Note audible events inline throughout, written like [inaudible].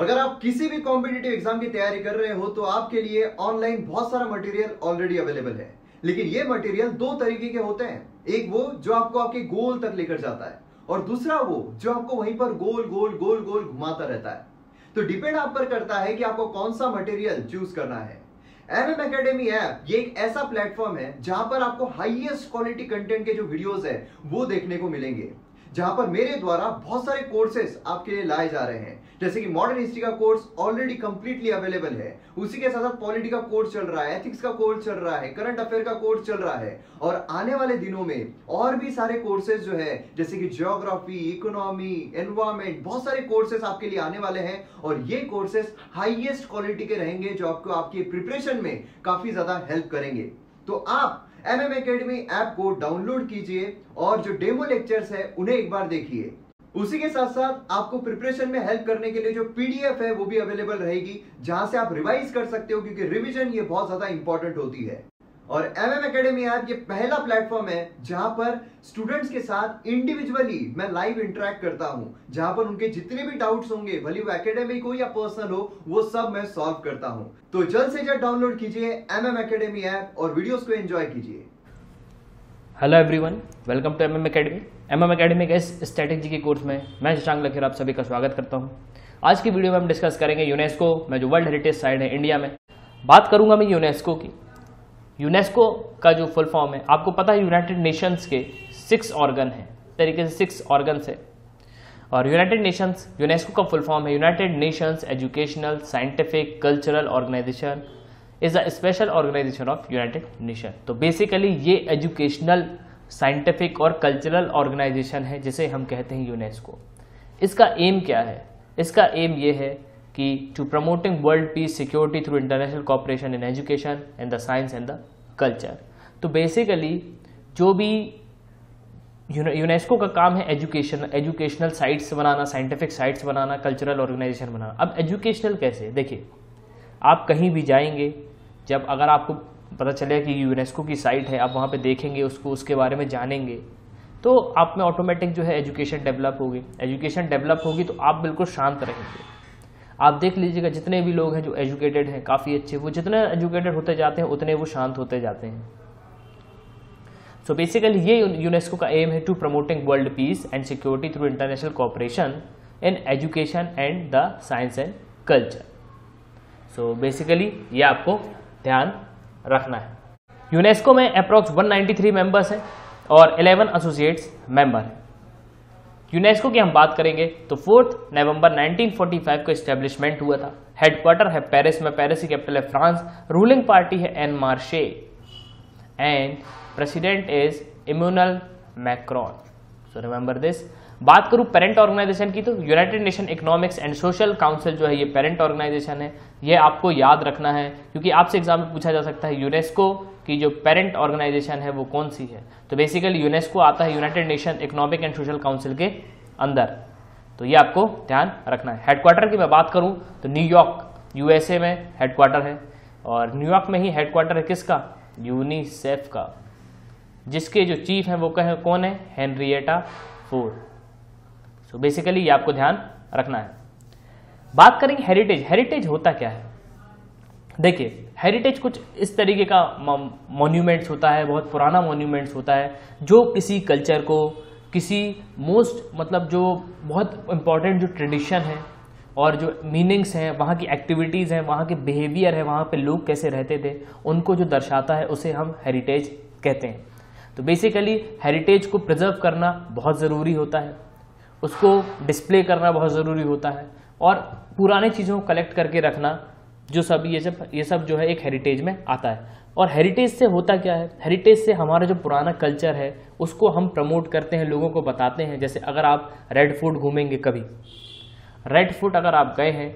अगर आप किसी भी कॉम्पिटेटिव एग्ज़ाम की तैयारी कर रहे हो तो आपके लिए ऑनलाइन बहुत सारा मटेरियल ऑलरेडी अवेलेबल है। लेकिन ये मटेरियल दो तरीके के होते हैं। एक वो जो आपको आपके गोल तक लेकर जाता है, और दूसरा वो जो आपको वहीं पर गोल गोल गोल गोल घुमाता रहता है। तो डिपेंड आप पर करता है कि आपको कौन सा मटेरियल चूज़ करना है। एम एम अकेडमी ऐप ये एक ऐसा प्लेटफॉर्म है जहाँ पर आपको हाईएस्ट क्वालिटी कंटेंट के जो वीडियोस है, वो देखने को मिलेंगे। जहाँ पर मेरे द्वारा बहुत सारे कोर्सेस आपके लिए लाए जा रहे हैं। जैसे कि मॉडर्न हिस्ट्री का कोर्स ऑलरेडी कंप्लीटली अवेलेबल है, उसी के साथ साथ पॉलिटी का कोर्स चल रहा है एथिक्स का कोर्स चल रहा है करंट अफेयर का कोर्स चल रहा है, और आने वाले दिनों में और भी सारे कोर्सेज जो है, जैसे कि जियोग्राफी इकोनॉमी एनवायरमेंट बहुत सारे कोर्सेस आपके लिए आने वाले हैं, और ये कोर्सेस हाईएस्ट क्वालिटी के रहेंगे जो आपको आपकी प्रिपरेशन में काफ़ी ज़्यादा हेल्प करेंगे। तो आप एम एम अकेडमी ऐप को डाउनलोड कीजिए और जो डेमो लेक्चर्स है, उन्हें एक बार देखिए। उसी के साथ साथ आपको प्रिपरेशन में हेल्प करने के लिए जो पीडीएफ है, वो भी अवेलेबल रहेगी, जहाँ से आप रिवाइज कर सकते हो, क्योंकि रिविजन ये बहुत ज़्यादा इंपॉर्टेंट होती है। और एम एम अकेडमी ऐप ये पहला प्लेटफॉर्म है, जहाँ पर स्टूडेंट्स के साथ इंडिविजुअली मैं लाइव इंटरेक्ट करता हूँ, जहाँ पर उनके जितने भी डाउट्स होंगे, भले वो एकेडमिक हो या पर्सनल हो, वो सब मैं सॉल्व करता हूँ। तो जल्द से जल्द डाउनलोड कीजिए एम एम अकेडमी ऐप और वीडियोस को एंजॉय कीजिए। Hello everyone welcome to M M academy M M academy के इस स्ट्रैटेजी के कोर्स में मैं शशांक लखेर आप सभी का स्वागत करता हूँ। आज की वीडियो में हम डिस्कस करेंगे यूनेस्को में जो वर्ल्ड हेरिटेज साइट है इंडिया में। बात करूँगा मैं यूनेस्को की। यूनेस्को का जो फुल फॉर्म है, आपको पता है यूनाइटेड नेशंस के सिक्स ऑर्गन हैं, तरीके से सिक्स ऑर्गन है। और यूनाइटेड नेशंस यूनेस्को का फुल फॉर्म है United Nations educational scientific cultural organisation is a special organisation of United Nation तो बेसिकली ये एजुकेशनल साइंटिफिक और कल्चरल ऑर्गेनाइजेशन है, जिसे हम कहते हैं यूनेस्को। इसका एम क्या है? इसका एम ये है कि to promoting world peace security through international cooperation in education and the science and the culture तो बेसिकली जो भी यूनेस्को का काम है एजुकेशन एजुकेशनल साइट्स बनाना साइंटिफिक साइट्स बनाना कल्चरल ऑर्गेनाइजेशन बनाना। अब एजुकेशनल कैसे? देखिए, आप कहीं भी जाएँगे, जब अगर आपको पता चले कि यूनेस्को की साइट है, आप वहाँ पे देखेंगे उसको, उसके बारे में जानेंगे। तो आप में ऑटोमेटिक जो है एजुकेशन डेवलप होगी। एजुकेशन डेवलप होगी तो आप बिल्कुल शांत रहेंगे। आप देख लीजिएगा, जितने भी लोग हैं जो एजुकेटेड हैं, काफ़ी अच्छे, वो जितने एजुकेटेड होते जाते हैं, उतने वो शांत होते जाते हैं। सो बेसिकली ये यूनेस्को का एम है to promoting world peace and security through international cooperation in education and the science and culture so basically ये आपको ध्यान रखना है। यूनेस्को में अप्रोक्स 193 मेंबर्स हैं और 11 एसोसिएट्स मेंबर हैं। यूनेस्को की हम बात करेंगे तो फोर्थ नवंबर 1945 को इस्टेब्लिशमेंट हुआ था। हेडक्वार्टर है पेरिस में पेरिस की कैपिटल है फ्रांस रूलिंग पार्टी है En Marche and president is Emmanuel Macron so remember this बात करूँ पेरेंट ऑर्गेनाइजेशन की तो United Nation economics and social council जो है, ये पेरेंट ऑर्गेनाइजेशन है। ये आपको याद रखना है, क्योंकि आपसे एग्ज़ाम में पूछा जा सकता है यूनेस्को की जो पेरेंट ऑर्गेनाइजेशन है, वो कौन सी है? तो बेसिकली यूनेस्को आता है United Nation economic and social council के अंदर। तो ये आपको ध्यान रखना है। हेडक्वार्टर की मैं बात करूँ तो न्यूयॉर्क यूएसए में हेडक्वार्टर है। और न्यूयॉर्क में ही हेडक्वार्टर है किसका? यूनिसेफ का। जिसके जो चीफ हैं, वो कहे कौन है? हेनरिएटा फोर सो बेसिकली ये आपको ध्यान रखना है। बात करेंगे हेरिटेज हेरिटेज होता क्या है? देखिए हेरिटेज कुछ इस तरीके का मोन्यूमेंट्स होता है, बहुत पुराना मोन्यूमेंट्स होता है, जो किसी कल्चर को, किसी मोस्ट मतलब जो बहुत इंपॉर्टेंट जो ट्रेडिशन है, और जो मीनिंग्स हैं, वहाँ की एक्टिविटीज़ हैं, वहाँ के बिहेवियर है, वहाँ पे लोग कैसे रहते थे, उनको जो दर्शाता है, उसे हम हेरिटेज कहते हैं। तो बेसिकली हेरिटेज को प्रिजर्व करना बहुत ज़रूरी होता है। उसको डिस्प्ले करना बहुत ज़रूरी होता है। और पुराने चीज़ों को कलेक्ट करके रखना, जो सब ये सब ये सब जो है एक हेरिटेज में आता है। और हेरिटेज से होता क्या है? हेरिटेज से हमारा जो पुराना कल्चर है, उसको हम प्रमोट करते हैं, लोगों को बताते हैं। जैसे अगर आप रेड फ़ूड घूमेंगे कभी रेड फ़ूड अगर आप गए हैं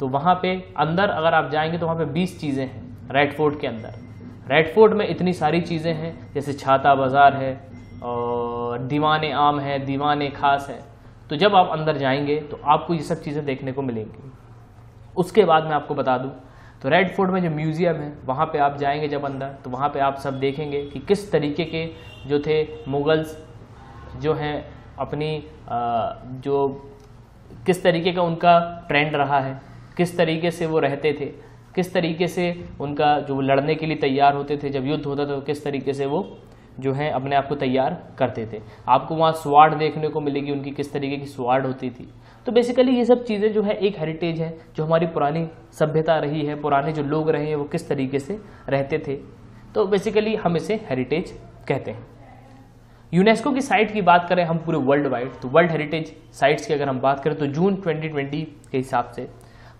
तो वहाँ पे अंदर अगर आप जाएँगे तो वहाँ पे 20 चीज़ें हैं रेड फोर्ट के अंदर। रेड फोर्ट में इतनी सारी चीज़ें हैं, जैसे छाता बाज़ार है और दीवाने आम है, दीवाने खास है। तो जब आप अंदर जाएँगे तो आपको ये सब चीज़ें देखने को मिलेंगी। उसके बाद मैं आपको बता दूँ तो रेड फोर्ट में जो म्यूज़ियम है, वहाँ पे आप जाएँगे जब अंदर तो वहाँ पे आप सब देखेंगे कि किस तरीके के जो थे मुगल्स, जो हैं अपनी जो किस तरीके का उनका ट्रेंड रहा है, किस तरीके से वो रहते थे, किस तरीके से उनका जो लड़ने के लिए तैयार होते थे, जब युद्ध होता था तो किस तरीके से वो जो है, अपने आप को तैयार करते थे। आपको वहाँ स्वाड देखने को मिलेगी, उनकी किस तरीके की स्वाड होती थी। तो बेसिकली ये सब चीज़ें जो है, एक हेरिटेज है, जो हमारी पुरानी सभ्यता रही है, पुराने जो लोग रहे हैं, वो किस तरीके से रहते थे। तो बेसिकली हम इसे हेरिटेज कहते हैं। यूनेस्को की साइट की बात करें, हम पूरे वर्ल्ड वाइड तो वर्ल्ड हेरिटेज साइट्स की अगर हम बात करें तो जून 2020 के हिसाब से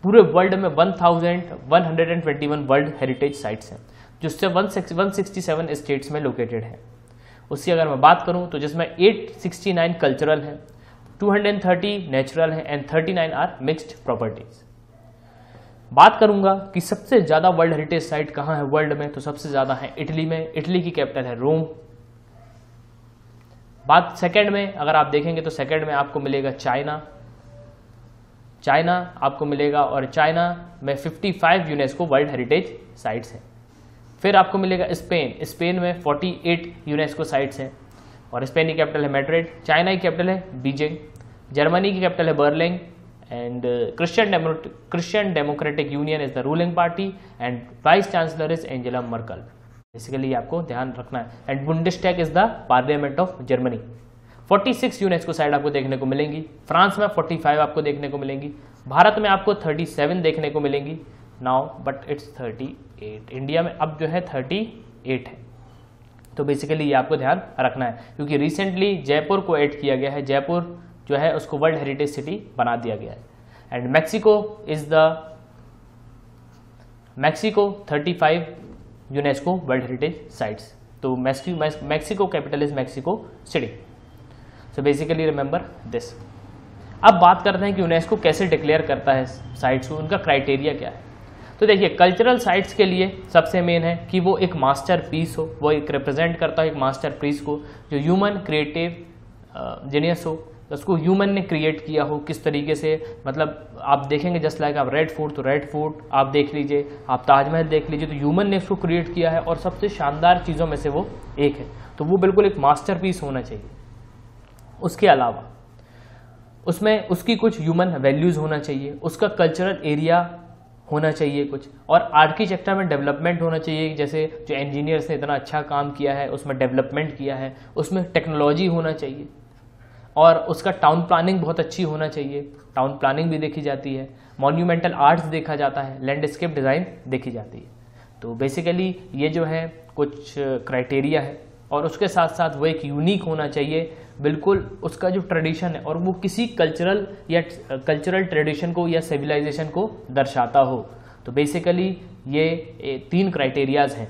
पूरे वर्ल्ड में 1121 वर्ल्ड हेरिटेज साइट्स हैं। जिससे 167 स्टेट्स में लोकेटेड है। उसकी अगर मैं बात करूँ तो जिसमें 869 कल्चरल है 230 नेचुरल है एंड 39 आर मिक्स्ड प्रॉपर्टीज़ बात करूँगा कि सबसे ज़्यादा वर्ल्ड हेरिटेज साइट कहाँ है वर्ल्ड में तो सबसे ज़्यादा है इटली में। इटली की कैपिटल है रोम। बात सेकंड में, अगर आप देखेंगे तो सेकंड में आपको मिलेगा चाइना। चाइना आपको मिलेगा, और चाइना में 55 यूनेस्को वर्ल्ड हेरिटेज साइट्स हैं। फिर आपको मिलेगा स्पेन। स्पेन में 48 यूनेस्को साइट्स हैं। और स्पेन की कैपिटल है मैड्रिड, चाइना की कैपिटल है बीजिंग, जर्मनी की कैपिटल है Berlin and Christian Christian Democratic Union is the ruling party and vice chancellor is Angela Merkel basically आपको ध्यान रखना है। And Bundestag is the parliament of Germany 46 UNESCO site आपको देखने को मिलेंगी। फ्रांस में 45 आपको देखने को मिलेंगी। भारत में आपको 37 देखने को मिलेंगी। नाउ बट इट्स 38 इंडिया में अब जो है 38 है। तो बेसिकली ये आपको ध्यान रखना है, क्योंकि रिसेंटली जयपुर को ऐड किया गया है। जयपुर जो है, उसको वर्ल्ड हेरिटेज सिटी बना दिया गया है। And Mexico is the Mexico 35 UNESCO world heritage sites तो Mexico capital is Mexico City so basically remember this अब बात करते हैं कि यूनेस्को कैसे डिक्लेयर करता है साइट्स को, उनका क्राइटेरिया क्या है। तो देखिए कल्चरल साइट्स के लिए सबसे मेन है कि वो एक मास्टर पीस हो, वो एक रिप्रेजेंट करता है एक मास्टर पीस को, जो ह्यूमन क्रिएटिव जीनियस हो, उसको ह्यूमन ने क्रिएट किया हो, किस तरीके से मतलब आप देखेंगे जस्ट लाइक आप रेड फोर्ट तो रेड फोर्ट आप देख लीजिए, आप ताजमहल देख लीजिए तो ह्यूमन ने उसको क्रिएट किया है और सबसे शानदार चीज़ों में से वो एक है। तो वो बिल्कुल एक मास्टर पीस होना चाहिए। उसके अलावा, उसमें उसकी कुछ ह्यूमन वैल्यूज़ होना चाहिए, उसका कल्चरल एरिया होना चाहिए कुछ। और आर्किटेक्चर में डेवलपमेंट होना चाहिए। जैसे जो इंजीनियर्स ने इतना अच्छा काम किया है, उसमें डेवलपमेंट किया है, उसमें टेक्नोलॉजी होना चाहिए। और उसका टाउन प्लानिंग बहुत अच्छी होना चाहिए। टाउन प्लानिंग भी देखी जाती है। मॉन्यूमेंटल आर्ट्स देखा जाता है। लैंडस्केप डिज़ाइन देखी जाती है। तो बेसिकली ये जो है कुछ क्राइटेरिया है। और उसके साथ साथ वो एक यूनिक होना चाहिए। बिल्कुल उसका जो ट्रेडिशन है और वो किसी कल्चरल या कल्चरल ट्रेडिशन को या सिविलाइजेशन को दर्शाता हो। तो बेसिकली ये तीन क्राइटेरियाज हैं।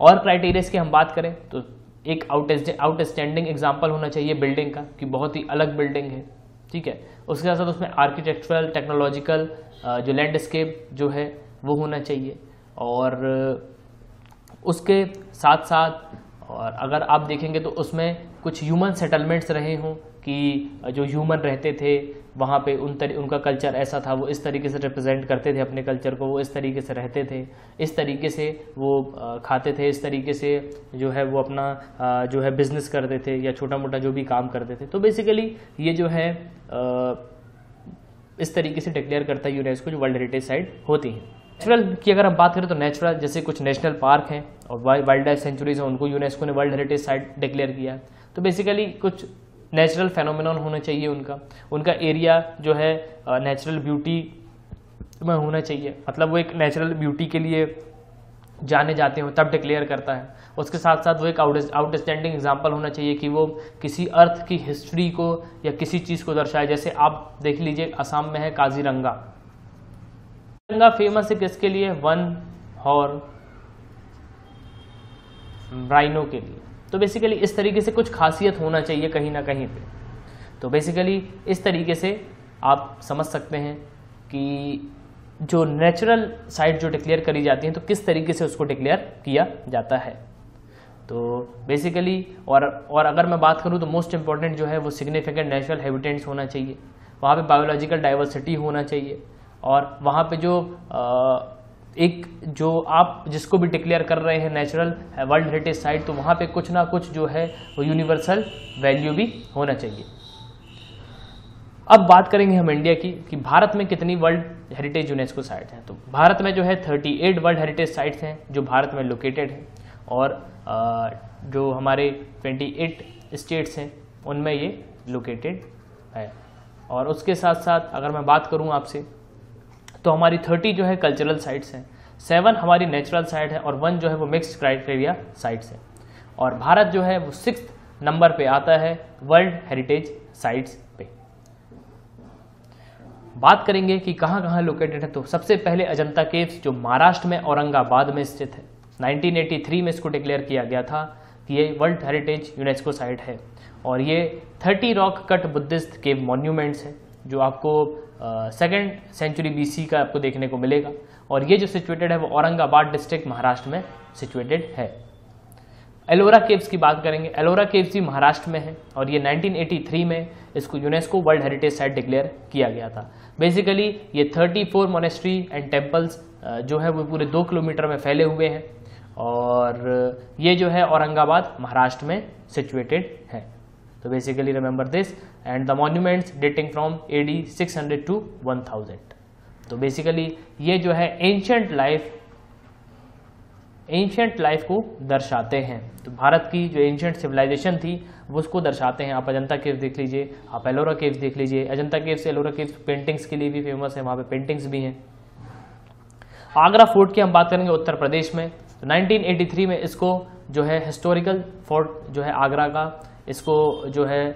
और क्राइटेरियाज की हम बात करें तो एक आउट आउटस्टैंडिंग एग्ज़ाम्पल होना चाहिए बिल्डिंग का, कि बहुत ही अलग बिल्डिंग है। ठीक है? उसके साथ साथ उसमें आर्किटेक्चरल टेक्नोलॉजिकल जो लैंडस्केप जो है वो होना चाहिए। और उसके साथ साथ, और अगर आप देखेंगे तो उसमें कुछ ह्यूमन सेटलमेंट्स रहे हों कि जो ह्यूमन रहते थे, वहाँ पे उन तरी, उनका कल्चर ऐसा था, वो इस तरीके से रिप्रेजेंट करते थे अपने कल्चर को, वो इस तरीके से रहते थे, इस तरीके से वो खाते थे, इस तरीके से जो है वो अपना जो है बिज़नेस करते थे या छोटा मोटा जो भी काम करते थे। तो बेसिकली ये जो है इस तरीके से डिक्लेयर करता है यूनेस्को जो वर्ल्ड हेरिटेज साइट होती है। नेचुरल की अगर हम बात करें तो नेचुरल जैसे कुछ नेशनल पार्क हैं और वाइल्ड लाइफ सेंचुरीज हैं, उनको यूनेस्को ने वर्ल्ड हेरिटेज साइट डिक्लेयर किया है। तो बेसिकली कुछ नेचुरल फेनोमिनॉन होना चाहिए उनका। उनका एरिया जो है नेचुरल ब्यूटी में होना चाहिए। मतलब वो एक नेचुरल ब्यूटी के लिए जाने जाते हो, तब डिक्लेयर करता है। उसके साथ साथ वो एक आउटस्टैंडिंग एग्ज़ाम्पल होना चाहिए कि वो किसी अर्थ की हिस्ट्री को या किसी चीज़ को दर्शाए। जैसे आप देख लीजिए, असम में है काजीरंगा। काजीरंगा फ़ेमस है किसके लिए? वन हॉर राइनो के लिए। तो बेसिकली इस तरीके से कुछ खासियत होना चाहिए कहीं ना कहीं पे। तो बेसिकली इस तरीके से आप समझ सकते हैं कि जो नेचुरल साइट जो डिक्लेयर करी जाती हैं तो किस तरीके से उसको डिक्लेयर किया जाता है। तो बेसिकली और और अगर मैं बात करूँ तो मोस्ट इंपॉर्टेंट जो है वो सिग्निफिकेंट नेचुरल हैबिटेंट्स होना चाहिए। वहाँ पे बायोलॉजिकल डाइवर्सिटी होना चाहिए। और वहाँ पे जो आ, एक जो आप जिसको भी डिक्लेयर कर रहे हैं नेचुरल वर्ल्ड हेरिटेज साइट तो वहाँ पे कुछ ना कुछ जो है वो यूनिवर्सल वैल्यू भी होना चाहिए। अब बात करेंगे हम इंडिया की कि भारत में कितनी वर्ल्ड हेरिटेज यूनेस्को साइट हैं। तो भारत में जो है 38 वर्ल्ड हेरिटेज साइट्स हैं जो भारत में लोकेटेड हैं। और जो हमारे 28 स्टेट्स हैं उनमें ये लोकेटेड है। और उसके साथ साथ अगर मैं बात करूँ आपसे तो हमारी 30 जो है कल्चरल साइट्स हैं। सेवन हमारी नेचुरल साइट है और वन जो है वो मिक्स्ड क्राइटेरिया साइट्स है। और भारत जो है वो सिक्स नंबर पे आता है वर्ल्ड हेरिटेज साइट्स पे। बात करेंगे कि कहाँ कहाँ लोकेटेड है तो सबसे पहले अजंता केव्स जो महाराष्ट्र में औरंगाबाद में स्थित है। 1983 में इसको डिक्लेयर किया गया था कि ये वर्ल्ड हेरिटेज यूनेस्को साइट है। और ये 30 rock cut Buddhist cave monuments है, जो आपको सेकेंड सेंचुरी बीसी का आपको देखने को मिलेगा। और ये जो सिचुएटेड है, वो औरंगाबाद डिस्ट्रिक्ट महाराष्ट्र में सिचुएटेड है। एलोरा केव्स की बात करेंगे। एलोरा केव्स भी महाराष्ट्र में है और ये 1983 में इसको UNESCO world heritage site declare किया गया था। बेसिकली ये 34 फोर मोनेस्ट्री एंड टेम्पल्स जो है, वो पूरे दो किलोमीटर में फैले हुए हैं। और ये जो है औरंगाबाद महाराष्ट्र में सिचुएटेड है। Basically remember this and the monuments dating from A D six hundred to one thousand तो बेसिकली ये जो है एंशंट लाइफ एंशंट लाइफ को दर्शाते हैं। तो भारत की जो एंशंट सिविलाइजेशन थी, वो उसको दर्शाते हैं। आप अजंता केव्स देख लीजिए, आप एलोरा केव्स देख लीजिए। Ajanta caves Ellora caves paintings के लिए भी फ़ेमस है, वहाँ पे पेंटिंग्स भी हैं। आगरा फोर्ट की हम बात करेंगे उत्तर प्रदेश में। तो 1983 में इसको जो है हिस्टोरिकल फोर्ट जो है आगरा का इसको जो है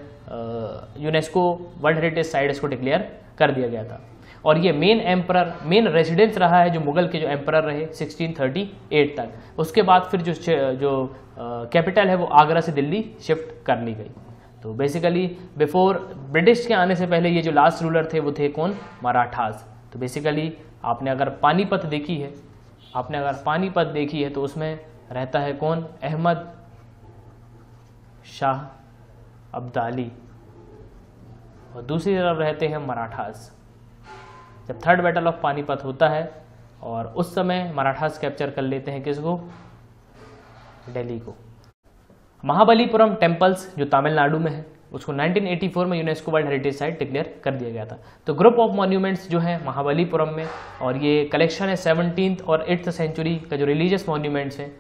यूनेस्को वर्ल्ड हेरिटेज साइट इसको डिक्लेयर कर दिया गया था। और ये मेन एम्पर मेन रेजिडेंस रहा है जो मुगल के जो एम्पर रहे 1638 तक। उसके बाद फिर जो जो कैपिटल है वो आगरा से दिल्ली शिफ्ट कर ली गई। तो बेसिकली बिफोर ब्रिटिश के आने से पहले ये जो लास्ट रूलर थे वो थे कौन? मराठास। तो बेसिकली आपने अगर पानीपत देखी है, आपने अगर पानीपत देखी है तो उसमें रहता है कौन? अहमद शाह अब्दाली। और दूसरी तरफ़ रहते हैं मराठास। जब थर्ड बैटल ऑफ़ पानीपत होता है, और उस समय मराठास कैप्चर कर लेते हैं किसको? दिल्ली को। महाबलीपुरम टेम्पल्स जो तमिलनाडु में है, उसको 1984 में UNESCO world heritage site declare कर दिया गया था। तो ग्रुप ऑफ़ मॉन्यूमेंट्स जो है महाबलीपुरम में, और ये कलेक्शन है सेवनटीन और एट्थ सेंचुरी का जो रिलीजियस मॉन्यूमेंट्स हैं,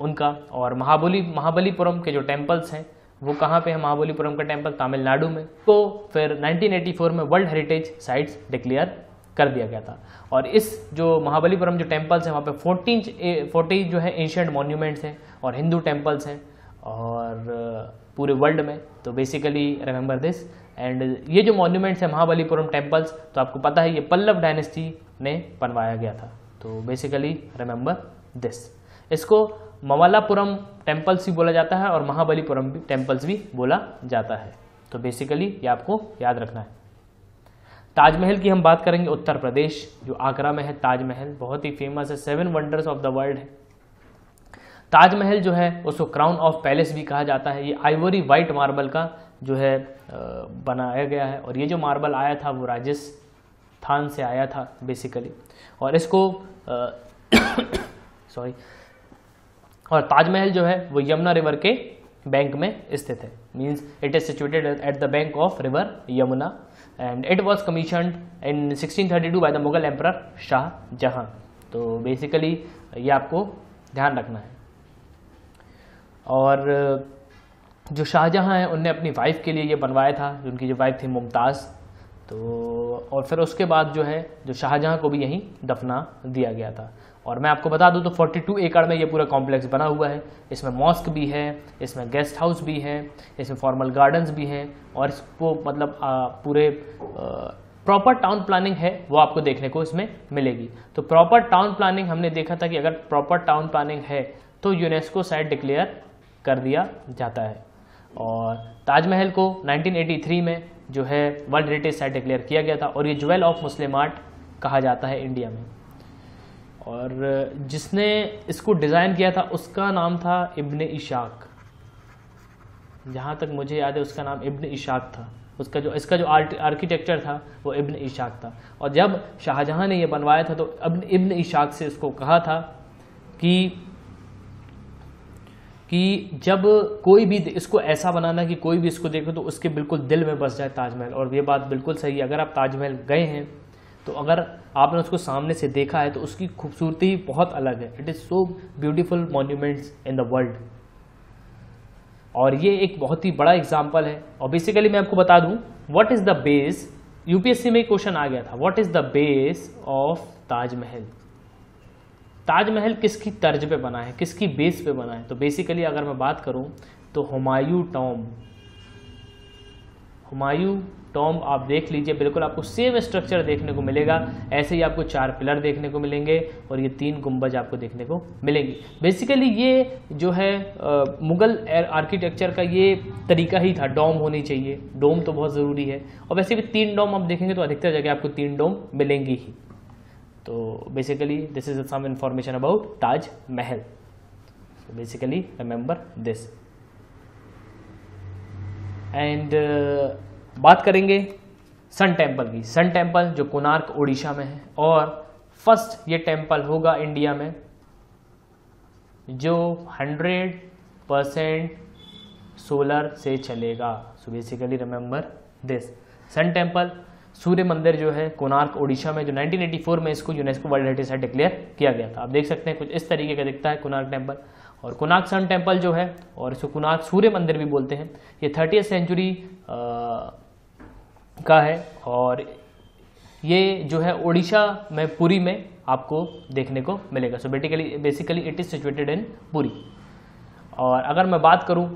उनका, और महाबली, महाबलीपुरम के जो टेम्पल्स हैं वो कहाँ पे है? महाबलीपुरम का टेंपल तमिलनाडु में। तो फिर 1984 में वर्ल्ड हेरिटेज साइट्स डिक्लेयर कर दिया गया था। और इस जो महाबलीपुरम जो टेम्पल्स हैं, वहाँ पे फोर्टीन फोर्टी जो है एशियंट मॉन्यूमेंट्स हैं और हिंदू टेम्पल्स हैं और पूरे वर्ल्ड में। तो बेसिकली रिमेंबर दिस एंड ये जो मॉन्यूमेंट्स हैं, महाबलीपुरम टेम्पल्स तो आपको पता है ये पल्लव डायनेस्टी ने बनवाया गया था। तो बेसिकली रिमेंबर दिस इसको ममलापुरम टेम्पल्स भी बोला जाता है और महाबलीपुरम भी टेम्पल्स भी बोला जाता है। तो बेसिकली ये आपको याद रखना है। ताजमहल की हम बात करेंगे उत्तर प्रदेश, जो आगरा में है, ताजमहल बहुत ही फ़ेमस है seven wonders of the world है। ताजमहल जो है, उसको क्राउन ऑफ़ पैलेस भी कहा जाता है। ये आइवरी वाइट मार्बल का जो है बनाया गया है। और ये जो मार्बल आया था, वो राजस्थान से आया था बेसिकली और इसको सॉरी [coughs] और ताजमहल जो है वो यमुना रिवर के बैंक में स्थित है। Means it is situated at the bank of river Yamuna. And it was commission in 1632 by the Mughal emperor Shah Jahan तो बेसिकली ये आपको ध्यान रखना है। और, जो शाहजहां हैं, उनने अपनी वाइफ के लिए ये बनवाया था, उनकी जो वाइफ थी मुमताज़। तो और फिर उसके बाद जो है, जो शाहजहां को भी यहीं दफना दिया गया था। और मैं आपको बता दूँ तो 42 एकड़ में ये पूरा कॉम्प्लेक्स बना हुआ है। इसमें मॉस्क भी है इसमें गेस्ट हाउस भी है इसमें फॉर्मल गार्डन्स भी हैं और इसको मतलब आ, पूरे प्रॉपर टाउन प्लानिंग है वो आपको देखने को इसमें मिलेगी। तो प्रॉपर टाउन प्लानिंग हमने देखा था कि अगर प्रॉपर टाउन प्लानिंग है तो यूनेस्को साइट डिक्लेयर कर दिया जाता है। और ताजमहल को 1983 में जो है वर्ल्ड हेरिटेज साइट डिक्लेयर किया गया था और ये ज्वेल ऑफ़ मुस्लिम आर्ट कहा जाता है इंडिया में। और जिसने इसको डिज़ाइन किया था, उसका नाम था इब्न इशाक। जहाँ तक मुझे याद है, उसका नाम इब्न इशाक था। उसका जो, इसका जो आर्किटेक्चर था, वो इब्न इशाक था। और जब शाहजहां ने ये बनवाया था तो इब्न इब्न इशाक से इसको कहा था कि कि जब कोई भी इसको ऐसा बनाना कि कोई भी इसको देखे तो उसके बिल्कुल दिल में बस जाए ताजमहल। और ये बात बिल्कुल सही है। अगर आप ताजमहल गए हैं तो अगर आपने उसको सामने से देखा है तो उसकी खूबसूरती ही बहुत अलग है। It is so beautiful monuments in the world और ये एक बहुत ही बड़ा एग्ज़ाम्पल है। और बेसिकली मैं आपको बता दूँ what is the base UPSC में क्वेश्चन आ गया था। What is the base of Taj Mahal Taj Mahal किसकी तर्ज पे बना है? किसकी बेस पे बना है? तो बेसिकली अगर मैं बात करूँ तो हुमायूं टॉम हुमायूं टॉम आप देख लीजिए बिल्कुल आपको सेम स्ट्रक्चर देखने को मिलेगा। ऐसे ही आपको चार पिलर देखने को मिलेंगे और ये तीन गुंबज आपको देखने को मिलेंगी। बेसिकली ये जो है आ, मुगल आर्किटेक्चर का ये तरीका ही था डोम होनी चाहिए। डोम तो बहुत ज़रूरी है। और वैसे भी तीन डोम आप देखेंगे तो अधिकतर जगह आपको तीन डोम मिलेंगी ही। तो basically this is some information about Taj Mahal. Basically remember this and बात करेंगे सन टेंपल की। सन टेंपल जो कोनार्क उड़ीसा में है और फ़र्स्ट ये टेंपल होगा इंडिया में, जो 100 परसेंट सोलर से चलेगा। So basically remember this sun temple, सूर्य मंदिर जो है कोनार्क ओडिशा में, जो 1984 में इसको UNESCO world heritage site declare किया गया था। आप देख सकते हैं कुछ इस तरीके का दिखता है कोनार्क टेंपल। और कुनाक सन टेंपल जो है और इसको कुनाक सूर्य मंदिर भी बोलते हैं। ये थर्टी सेंचुरी का है और ये जो है उड़ीसा में, पुरी में आपको देखने को मिलेगा। So basically basically it is situated in Puri और अगर मैं बात करूँ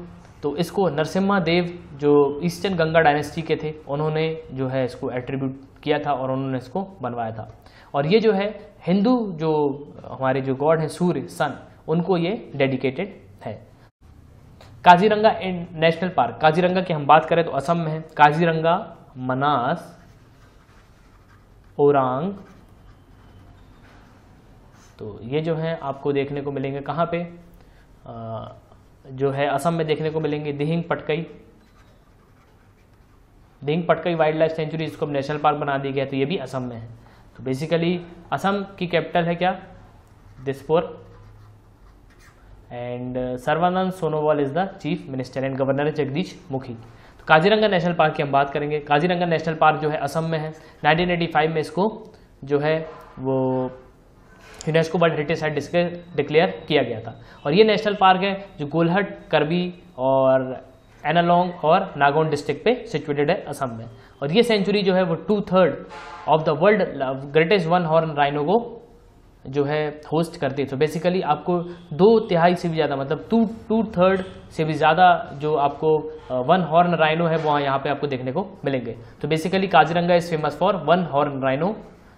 तो इसको नरसिम्हा देव जो ईस्टर्न गंगा डायनेस्टी के थे, उन्होंने जो है इसको एट्रीब्यूट किया था और उन्होंने इसको बनवाया था। और ये जो है हिंदू जो हमारे जो गॉड हैं, सूर्य, सन, उनको ये डेडिकेटेड है। काजीरंगा नेशनल पार्क, काजीरंगा की हम बात करें तो असम में है। काजीरंगा मनास ओरांग। तो ये जो है आपको देखने को मिलेंगे कहाँ पे? आ, जो है असम में देखने को मिलेंगे Dihing Patkai. Dihing Patkai wild life sanctuary इसको नेशनल पार्क बना दिया गया तो ये भी असम में है। तो बेसिकली असम की कैपिटल है क्या? Dispur. And Sarbananda Sonowal is the chief minister and governor Jagdish Mukhi. Kaziranga national park की हम बात करेंगे। काजीरंगा नेशनल पार्क जो है असम में है। 1985 में इसको जो है वो UNESCO world heritage site declare किया गया था। और ये नेशनल पार्क है जो गोलहट, करबी और एनालोंग और नागौन डिस्ट्रिक्ट पे सिचुएटेड है असम में। और ये सेंचुरी जो है वो two third of the world greatest one horn rhino को जो है होस्ट करती है। तो बेसिकली आपको दो तिहाई से भी ज़्यादा मतलब टू टू थर्ड से भी ज़्यादा जो आपको वन हॉर्न राइनो है वो यहाँ पे आपको देखने को मिलेंगे तो basically Kaziranga is famous for one horn rhino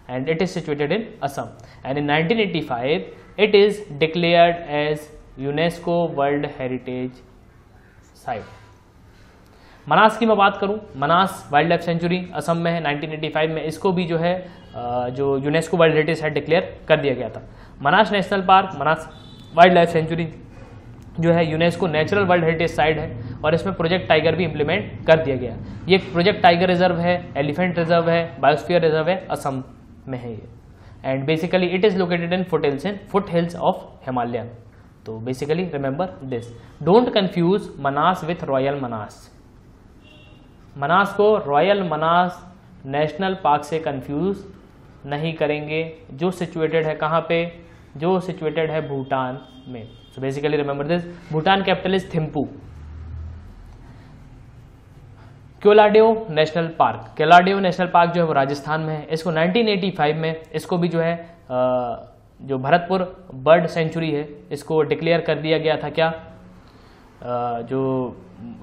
and it is situated in Assam. And in 1985, it is declared as UNESCO World Heritage Site. Manas की मैं बात करूँ Manas wild life sanctuary Assam में है 1985 में इसको भी जो है जो UNESCO world heritage site declare कर दिया गया था Manas national park Manas wild life sanctuary जो है UNESCO natural world heritage site है और इसमें प्रोजेक्ट टाइगर भी इंप्लीमेंट कर दिया गया। ये प्रोजेक्ट टाइगर रिज़र्व है, एलिफेंट रिज़र्व है, बायोस्फीयर रिज़र्व है, असम में है ये। And basically it is located in foot hills in foot hills of Himalayan तो basically remember this don't confuse Manas with royal Manas Manas को रॉयल मनास नेशनल पार्क से confuse नहीं करेंगे। जो सिचुएटेड है कहाँ पे? जो सिचुएटेड है भूटान में। So basically remember this Bhutan capital is Thimphu Keoladeo national park Keoladeo national park जो है वो राजस्थान में है। इसको 1985 में, इसको भी जो है जो भरतपुर बर्ड सेंचुरी है, इसको डिक्लेयर कर दिया गया था क्या? जो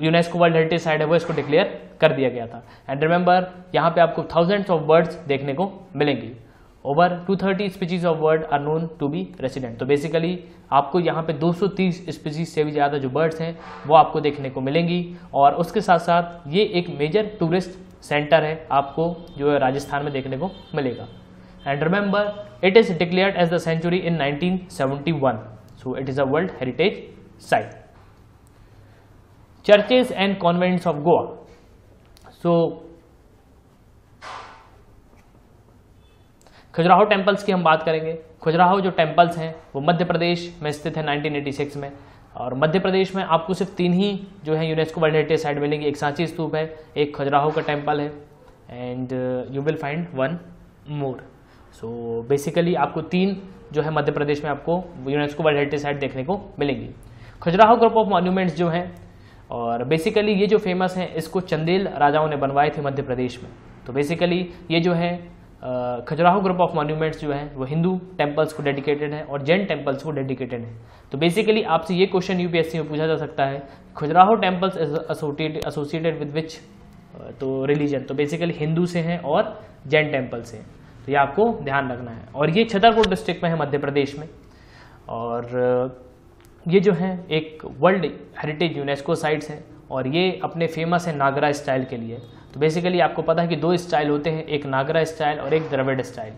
यूनेस्को वर्ल्ड हेरिटेज साइट है, वो इसको डिक्लेयर कर दिया गया था। एंड रिमेंबर यहाँ पे आपको थाउजेंड्स ऑफ़ बर्ड्स देखने को मिलेंगी। Over 230 species of bird are known to be resident तो बेसिकली आपको यहाँ पे 230 स्पीचीज से भी ज़्यादा जो बर्ड्स हैं, वो आपको देखने को मिलेंगी। और उसके साथ साथ ये एक मेजर टूरिस्ट सेंटर है, आपको जो है राजस्थान में देखने को मिलेगा। And remember it is declared as the sanctuary in 1971 so it is a world heritage site churches and convents of Goa so Khajuraho temples की हम बात करेंगे। खजुराहो जो टेम्पल्स हैं, वो मध्य प्रदेश में स्थित है 1986 में। और मध्य प्रदेश में आपको सिर्फ़ तीन ही जो है यूनेस्को वर्ल्ड हेरिटेज साइट मिलेंगी। एक सांची स्तूप है, एक खजुराहो का टेंपल है। And you will find one more so basically आपको तीन जो है मध्य प्रदेश में आपको यूनेस्को वर्ल्ड हेरिटेज साइट देखने को मिलेंगी। खजुराहो ग्रुप ऑफ़ मॉन्यूमेंट्स जो हैं, और बेसिकली ये जो फ़ेमस हैं, इसको चंदेल राजाओं ने बनवाए थे मध्य प्रदेश में। तो बेसिकली ये जो है खजुराहो ग्रुप ऑफ़ मॉन्यूमेंट्स जो है, वो हिंदू टेम्पल्स को डेडिकेटेड है और जैन टेम्पल्स को डेडिकेटेड है। तो बेसिकली आपसे ये क्वेश्चन यूपीएससी में पूछा जा सकता है, Khajuraho temples associated with which तो रिलीजन तो बेसिकली हिंदू से हैं और जैन टेंपल से हैं। तो ये आपको ध्यान रखना है। और ये छतरपुर डिस्ट्रिक्ट में है मध्य प्रदेश में। और ये जो है, एक वर्ल्ड हेरिटेज यूनेस्को साइट्स हैं और ये अपने फ़ेमस है नागरा स्टाइल के लिए। तो बेसिकली आपको पता है कि दो स्टाइल होते हैं, एक नागरा स्टाइल और एक द्रविड़ स्टाइल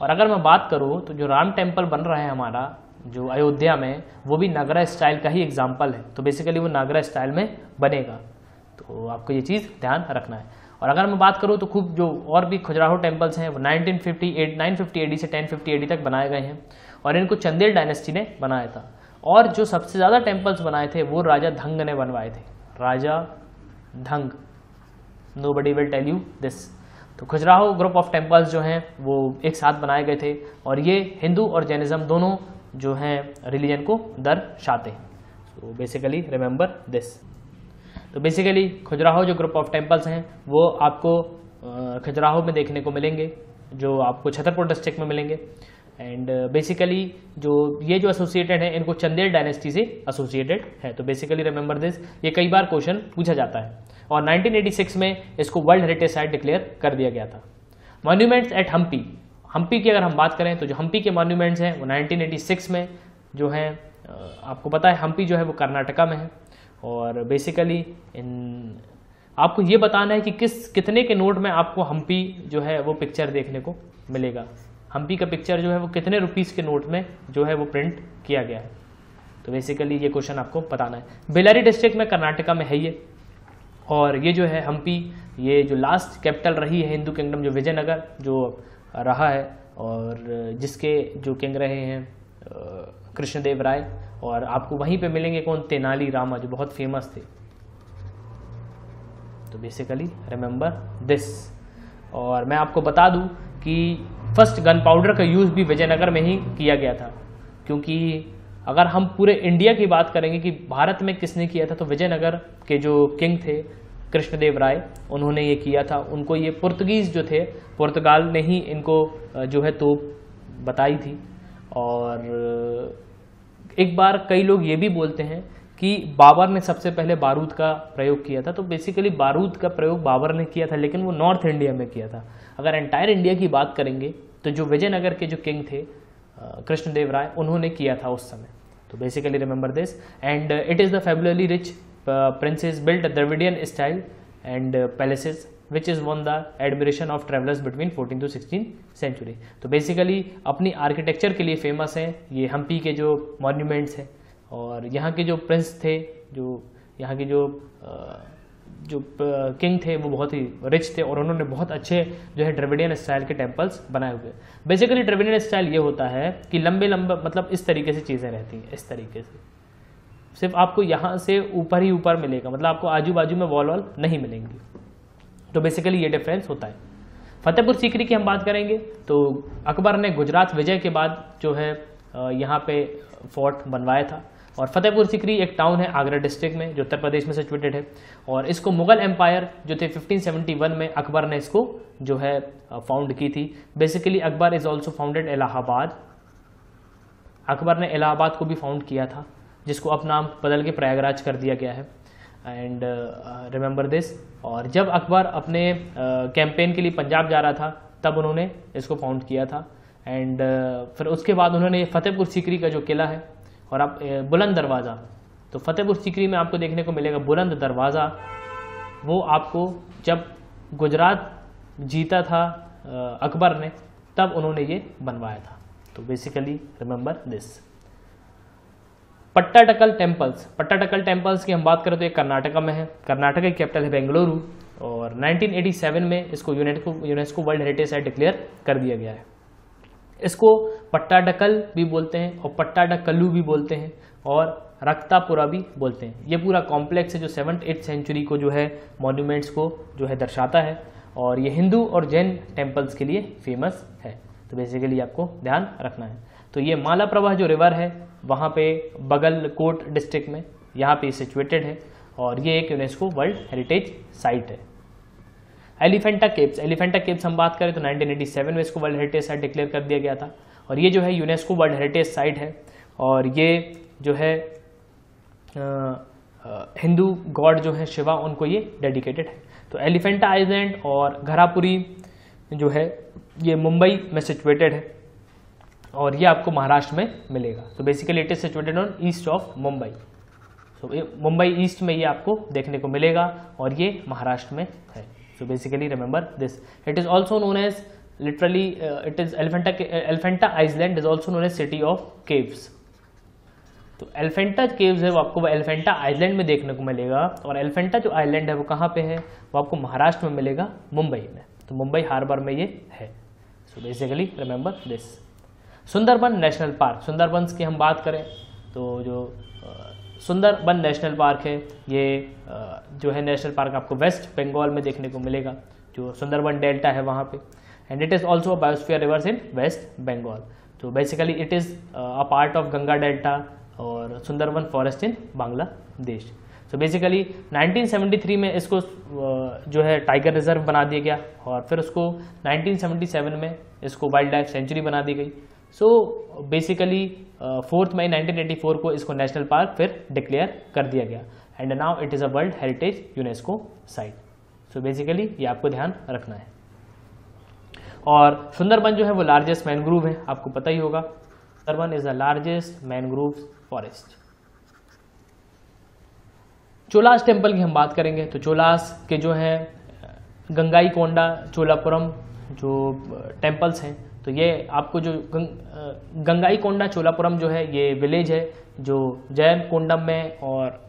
और अगर मैं बात करूँ तो जो राम टेंपल बन रहा है हमारा, जो अयोध्या में, वो भी नागरा स्टाइल का ही एग्ज़ाम्पल है। तो बेसिकली वो नागरा स्टाइल में बनेगा। तो आपको ये चीज़ ध्यान रखना है। और अगर मैं बात करूँ तो खूब जो और भी खजुराहो टेम्पल्स हैं, वो 1958 950 एडी से 1050 एडी तक बनाए गए हैं। और इनको चंदेल डायनेस्टी ने बनाया था। और जो सबसे ज़्यादा टेम्पल्स बनाए थे, वो राजा धंग ने बनवाए थे। Raja Dhang. Nobody will tell you this तो खजुराहो ग्रुप ऑफ़ टेम्पल्स जो हैं, वो एक साथ बनाए गए थे और ये हिंदू और जैनिज्म दोनों जो हैं रिलीजन को दर्शाते हैं। सो बेसिकली रिमेंबर दिस तो बेसिकली खजुराहो जो ग्रुप ऑफ़ टेम्पल्स हैं, वो आपको खजुराहो में देखने को मिलेंगे, जो आपको छतरपुर डिस्ट्रिक्ट में मिलेंगे। एंड बेसिकली uh, जो ये जो एसोसिएटेड है इनको चंदेल डायनेस्टी से एसोसिएटेड है। तो बेसिकली रिमेंबर दिस ये कई बार क्वेश्चन पूछा जाता है। और 1986 में इसको वर्ल्ड हेरिटेज साइट डिक्लेयर कर दिया गया था। मॉन्यूमेंट्स एट हम्पी हम्पी की अगर हम बात करें तो जो हम्पी के मॉन्यूमेंट्स हैं वो 1986 में जो है आपको पता है हम्पी जो है वो कर्नाटका में है। और बेसिकली इन आपको ये बताना है कि किस कितने के नोट में आपको हम्पी जो है वो पिक्चर देखने को मिलेगा। हम्पी का पिक्चर जो है वो कितने रुपीज़ के नोट में जो है वो प्रिंट किया गया है? तो बेसिकली ये क्वेश्चन आपको बताना है। बेलारी डिस्ट्रिक्ट में कर्नाटका में है ये। और ये जो है हम्पी ये जो लास्ट कैपिटल रही है हिंदू किंगडम जो विजयनगर जो रहा है, और जिसके जो किंग रहे हैं कृष्णदेव राय और आपको वहीं पे मिलेंगे कौन? तेनाली रामा, जो बहुत फ़ेमस थे। तो बेसिकली रिमेंबर दिस और मैं आपको बता दूँ कि फ़र्स्ट गन पाउडर का यूज़ भी विजयनगर में ही किया गया था। क्योंकि अगर हम पूरे इंडिया की बात करेंगे कि भारत में किसने किया था तो विजयनगर के जो किंग थे, कृष्णदेव राय, उन्होंने ये किया था। उनको ये पुर्तगीज़ जो थे, पुर्तगाल ने ही इनको जो है तो बताई थी। और एक बार कई लोग ये भी बोलते हैं कि बाबर ने सबसे पहले बारूद का प्रयोग किया था। तो बेसिकली बारूद का प्रयोग बाबर ने किया था, लेकिन वो नॉर्थ इंडिया में किया था। अगर एंटायर इंडिया की बात करेंगे तो जो विजयनगर के जो किंग थे कृष्णदेव राय, उन्होंने किया था उस समय। तो basically remember this and it is the fabulously rich princes built Dravidian style and palaces which is one the admiration of travellers between fourteen to sixteen century तो बेसिकली अपनी आर्किटेक्चर के लिए फ़ेमस हैं, ये हम्पी के जो मॉन्यूमेंट्स हैं, और यहाँ के जो प्रिंस थे, जो, यहाँ के जो जो किंग थे, वो बहुत ही रिच थे और उन्होंने बहुत अच्छे जो है ड्रेविडियन स्टाइल के टेम्पल्स बनाए हुए बेसिकली ड्रेविडियन स्टाइल ये होता है कि लंबे लंबे मतलब इस तरीके से चीज़ें रहती हैं, इस तरीके से। सिर्फ़ आपको यहाँ से ऊपर ही ऊपर मिलेगा मतलब आपको आजू बाजू में वॉल वॉल नहीं मिलेंगी। तो बेसिकली ये डिफरेंस होता है। फतेहपुर सीकरी की हम बात करेंगे तो अकबर ने गुजरात विजय के बाद जो है यहाँ पे फोर्ट बनवाया था। और फतेहपुर सिकरी एक टाउन है आगरा डिस्ट्रिक्ट में जो उत्तर प्रदेश में सिचुएटेड है। और इसको मुगल एम्पायर जो थे 1571 में अकबर ने इसको जो है फाउंड की थी। Basically Akbar is also founded Allahabad. Akbar ने इलाहाबाद को भी फाउंड किया था जिसको अब नाम बदल के प्रयागराज कर दिया गया है। एंड रिमेंबर दिस और जब अकबर अपने कैंपेन uh, के लिए पंजाब जा रहा था तब उन्होंने इसको फाउंड किया था। एंड uh, फिर उसके बाद उन्होंने फतेहपुर सीकरी का जो किला है और आप बुलंद दरवाज़ा। तो फतेहपुर सीकरी में आपको देखने को मिलेगा बुलंद दरवाज़ा। वो आपको जब गुजरात जीता था अकबर ने, तब उन्होंने ये बनवाया था। तो basically remember this Pattadakal temples Pattadakal temples की हम बात करें तो ये कर्नाटका में है। कर्नाटक की कैपिटल है बेंगलुरु और 1987 में इसको UNESCO UNESCO world heritage site declare कर दिया गया है। इसको पट्टा डकल भी बोलते हैं और पट्टाडकल्लू भी बोलते हैं और रक्तापुरा भी बोलते हैं। ये पूरा कॉम्प्लेक्स है जो सेवन्थ एट्थ सेंचुरी को जो है मॉन्यूमेंट्स को जो है दर्शाता है और ये हिंदू और जैन टेम्पल्स के लिए फ़ेमस है। तो बेसिकली आपको ध्यान रखना है। तो ये माला प्रवाह जो रिवर है, वहाँ पे बगल कोट डिस्ट्रिक्ट में, यहाँ पे सिचुएटेड है और ये एक यूनेस्को वर्ल्ड हेरिटेज साइट है। एलिफेंटा केप्स एलिफेंटा केप्स हम बात करें तो 1987 में इसको वर्ल्ड हेरिटेज साइट डिक्लेयर कर दिया गया था। और ये जो है यूनेस्को वर्ल्ड हेरिटेज साइट है। और ये जो है हिंदू गॉड जो है शिवा, उनको ये डेडिकेटेड है। तो एलिफेंटा आइलैंड और घरापुरी जो है, ये मुंबई में सिचुएटेड है। और ये आपको महाराष्ट्र में मिलेगा। तो basically it is situated on east of Mumbai. So Mumbai east में ये आपको देखने को मिलेगा और ये महाराष्ट्र में है। So basically remember this it is also known as literally it is Elephanta Elephanta island is also known as city of caves तो एलिफेंटा केव्स है, वो आपको एलिफेंटा आइलैंड में देखने को मिलेगा। और एलिफेंटा जो आइलैंड है, वो कहाँ पे है? वो आपको महाराष्ट्र में मिलेगा, मुंबई में। तो मुंबई हार्बर में ये है। So basically remember this Sundarban national park Sundarban की हम बात करें तो जो सुंदरबन नेशनल पार्क है। ये जो है नेशनल पार्क आपको वेस्ट बंगाल में देखने को मिलेगा, जो सुंदरबन डेल्टा है वहाँ पे। And it is also a biosphere reserves in West Bengal तो basically it is a part of Ganga delta और Sundarban forest in Bangladesh so basically 1973 में इसको जो है टाइगर रिज़र्व बना दिया गया और फिर उसको 1977 में इसको वाइल्ड लाइफ सेंचुरी बना दी गई। सो बेसिकली फोर्थ मई 1984 को इसको नेशनल पार्क फिर डिक्लेयर कर दिया गया। And now it is a world heritage UNESCO site so basically ये आपको ध्यान रखना है। और सुंदरबन जो है, वो लार्जेस्ट मैनग्रूव है। आपको पता ही होगा, Sundarban is the largest mangrove forest Cholas temple की हम बात करेंगे तो चोलास के जो है गंगाई कोंडा चोलापुरम जो टेम्पल्स हैं तो ये आपको जो गंग, गंगाई कोंडा चोलापुरम जो है ये विलेज है जो जैन कोंडम में और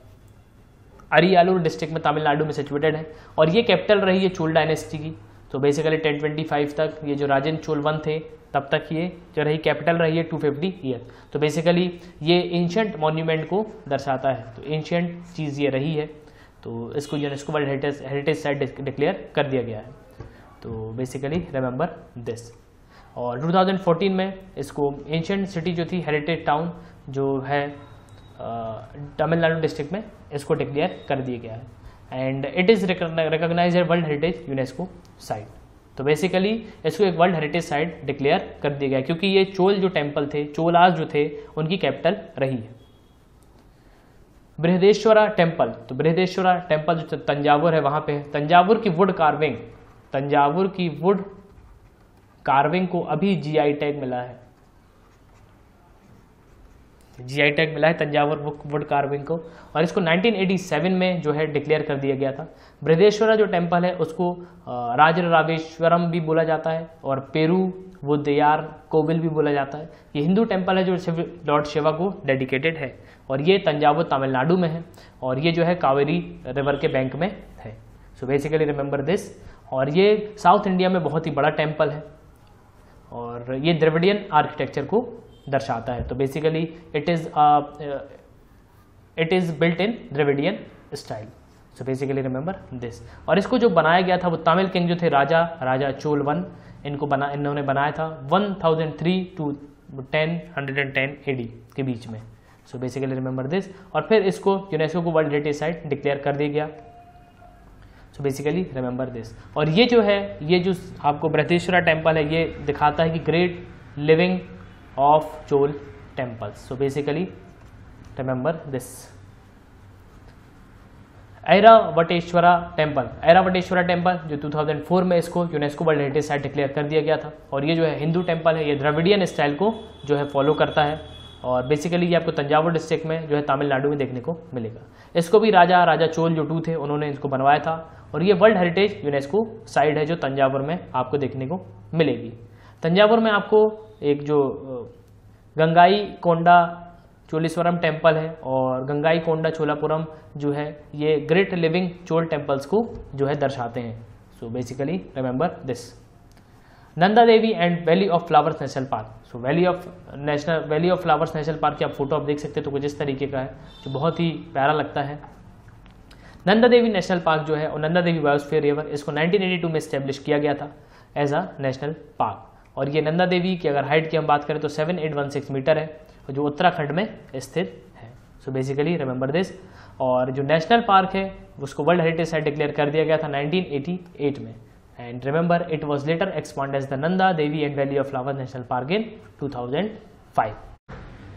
अरियालूर डिस्ट्रिक्ट में तमिलनाडु में सिचुएटेड है। और ये कैपिटल रही है चोल डायनेस्टी की। तो बेसिकली 1025 तक ये जो राजेंद्र चोल वन थे तब तक ये जो रही कैपिटल रही है 250 ईयर तो बेसिकली ये एंशंट मॉन्यूमेंट को दर्शाता है। तो एंशंट चीज़ ये रही है। तो इसको UNESCO world heritage heritage site declare कर दिया गया है। तो बेसिकली रिमेंबर दिस और 2014 में इसको एंशंट सिटी जो थी हेरिटेज टाउन जो है तमिलनाडु डिस्ट्रिक्ट में इसको डिक्लेयर कर दिया गया है। And it is recognise world heritage UNESCO site तो बेसिकली इसको एक वर्ल्ड हेरिटेज साइट डिक्लेयर कर दिया गया क्योंकि ये चोल जो टेंपल थे, चोलास जो थे, उनकी कैपिटल रही है। बृहदेश्वरा टेंपल तो बृहदेश्वरा टेंपल जो तंजावुर है वहाँ पे। तंजावुर की वुड कार्विंग तंजावुर की वुड कार्विंग को अभी जीआई टैग मिला है। जीआई टैग मिला है तंजावुर वुड कार्विंग को। और इसको 1987 में जो है डिक्लेयर कर दिया गया था। बृहदेश्वरा जो टेंपल है, उसको राज रावेश्वरम भी बोला जाता है और पेरू बुद्धयार कोविल भी बोला जाता है। ये हिंदू टेंपल है जो शिव लॉर्ड शिवा को डेडिकेटेड है। और ये तंजावुर तमिलनाडु में है और ये जो है कावेरी रिवर के बैंक में है। सो बेसिकली रिमेंबर दिस और ये साउथ इंडिया में बहुत ही बड़ा टेंपल है। और ये द्रविडियन आर्किटेक्चर को दर्शाता है। तो basically it is it is built in Dravidian style so basically remember this और इसको जो बनाया गया था वो तमिल किंग जो थे राजा राजा चोल वन इनको बना, इन्होंने बनाया था 1003 to ten hundred and ten A के बीच में। सो बेसिकली रिमेंबर दिस और फिर इसको यूनेस्को को वर्ल्ड हेरिटेज साइट डिक्लेयर कर दिया गया। सो बेसिकली रिमेंबर दिस और ये जो है, ये जो आपको बृहदेश्वरा टेंपल है, ये दिखाता है कि great living of Chola temples so basically remember this Airavateshwara temple Airavateshwara temple जो 2004 में इसको UNESCO world heritage site declare कर दिया गया था। और ये जो है हिंदू टेंपल है, ये द्रविडियन स्टाइल को जो है फॉलो करता है। और बेसिकली ये आपको तंजावुर डिस्ट्रिक्ट में जो है तमिलनाडु में देखने को मिलेगा। इसको भी राजा राजा चोल जो टू थे, उन्होंने इसको बनवाया था। और ये वर्ल्ड हेरिटेज यूनेस्को साइट है जो तंजावुर में आपको देखने को मिलेगी। तंजावुर में आपको एक जो गंगाई कोंडा चोलीश्वरम टेंपल है और गंगाई कोंडा चोलापुरम जो है, ये ग्रेट लिविंग चोल टेम्पल्स को जो है दर्शाते हैं। So basically remember this Nanda Devi and valley of flowers national park so valley of national valley of flowers national park की आप फ़ोटो आप देख सकते हैं तो कुछ इस तरीके का है, जो बहुत ही प्यारा लगता है। नंदा देवी नेशनल पार्क जो है, और नंदा देवी बायोस्फीयर रिवर इसको 1982 में स्टेब्लिश किया गया था एज अ नेशनल पार्क और ये नंदा देवी की अगर हाइट की हम बात करें तो 7816 मीटर है जो उत्तराखंड में स्थित है। सो बेसिकली रिमेंबर दिस और जो नेशनल पार्क है, उसको वर्ल्ड हेरिटेज साइट डिक्लेयर कर दिया गया था 1988 में। And remember it was later expand as the Nanda Devi and valley of flower national park in 2005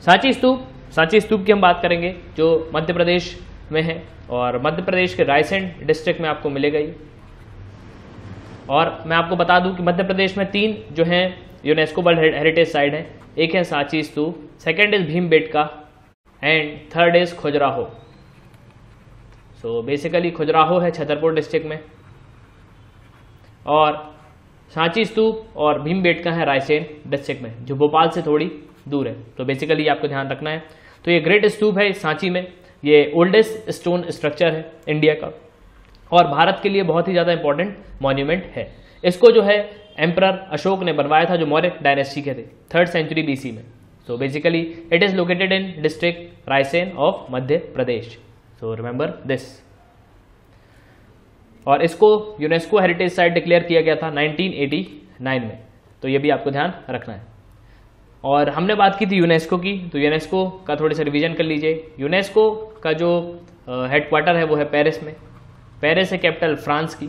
Sanchi stupa Sanchi stupa की हम बात करेंगे, जो मध्य प्रदेश में है और मध्य प्रदेश के रायसेन डिस्ट्रिक्ट में आपको मिलेगा ये। और मैं आपको बता दूँ कि मध्य प्रदेश में तीन जो हैं यूनेस्को वर्ल्ड हेरिटेज साइट है। एक है Sanchi stupa second is Bhimbetka and third is Khajuraho. So basically Khajuraho है छतरपुर डिस्ट्रिक्ट में। और सांची स्तूप और भीम बेटका है रायसेन डिस्ट्रिक्ट में, जो भोपाल से थोड़ी दूर है। तो बेसिकली आपको ध्यान रखना है। तो ये ग्रेट स्तूप है सांची में। ये ओल्डेस्ट स्टोन स्ट्रक्चर है इंडिया का। और भारत के लिए बहुत ही ज़्यादा इंपॉर्टेंट मॉन्यूमेंट है। इसको जो है एम्पर अशोक ने बनवाया था जो मौर्य डायनेस्टी के थे थर्ड सेंचुरी बीसी में। So basically it is located in district Raisen of Madhya Pradesh so remember this और इसको यूनेस्को हेरिटेज साइट डिक्लेयर किया गया था 1989 में। तो ये भी आपको ध्यान रखना है। और हमने बात की थी यूनेस्को की तो यूनेस्को का थोड़े से रिवीजन कर लीजिए। यूनेस्को का जो हेडक्वार्टर है वो है पेरिस में। पेरिस है कैपिटल फ्रांस की।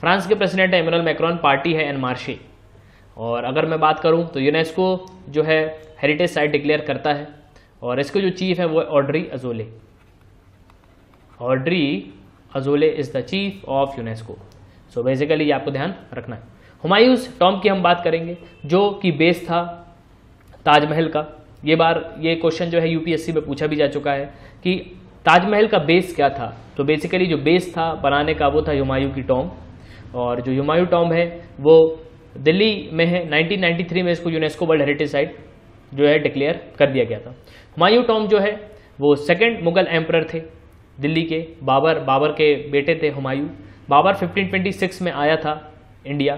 फ्रांस के प्रेसिडेंट है इमरल मैक्रॉन पार्टी है एन मार्शे और अगर मैं बात करूँ तो यूनेस्को जो है हेरिटेज साइट डिक्लेयर करता है। और इसके जो चीफ है वो Audrey Azoulay Audrey Azoulay is the chief of UNESCO so basically ये आपको ध्यान रखना है। हुमायूस टॉम की हम बात करेंगे, जो कि बेस था ताजमहल का। ये बार ये क्वेश्चन जो है यूपीएससी में पूछा भी जा चुका है कि ताजमहल का बेस क्या था? तो बेसिकली जो बेस था, बनाने का वो था हुमायूं की टॉम। और जो हुमायूं टॉम है, वो दिल्ली में है 1993 में इसको यूनेस्को वर्ल्ड हेरिटेज साइट जो है डिक्लेयर कर दिया गया था। हुमायूं टॉम जो है, वो सेकंड मुगल एम्प्रर थे दिल्ली के। बाबर बाबर के बेटे थे हुमायूं। बाबर 1526 में आया था इंडिया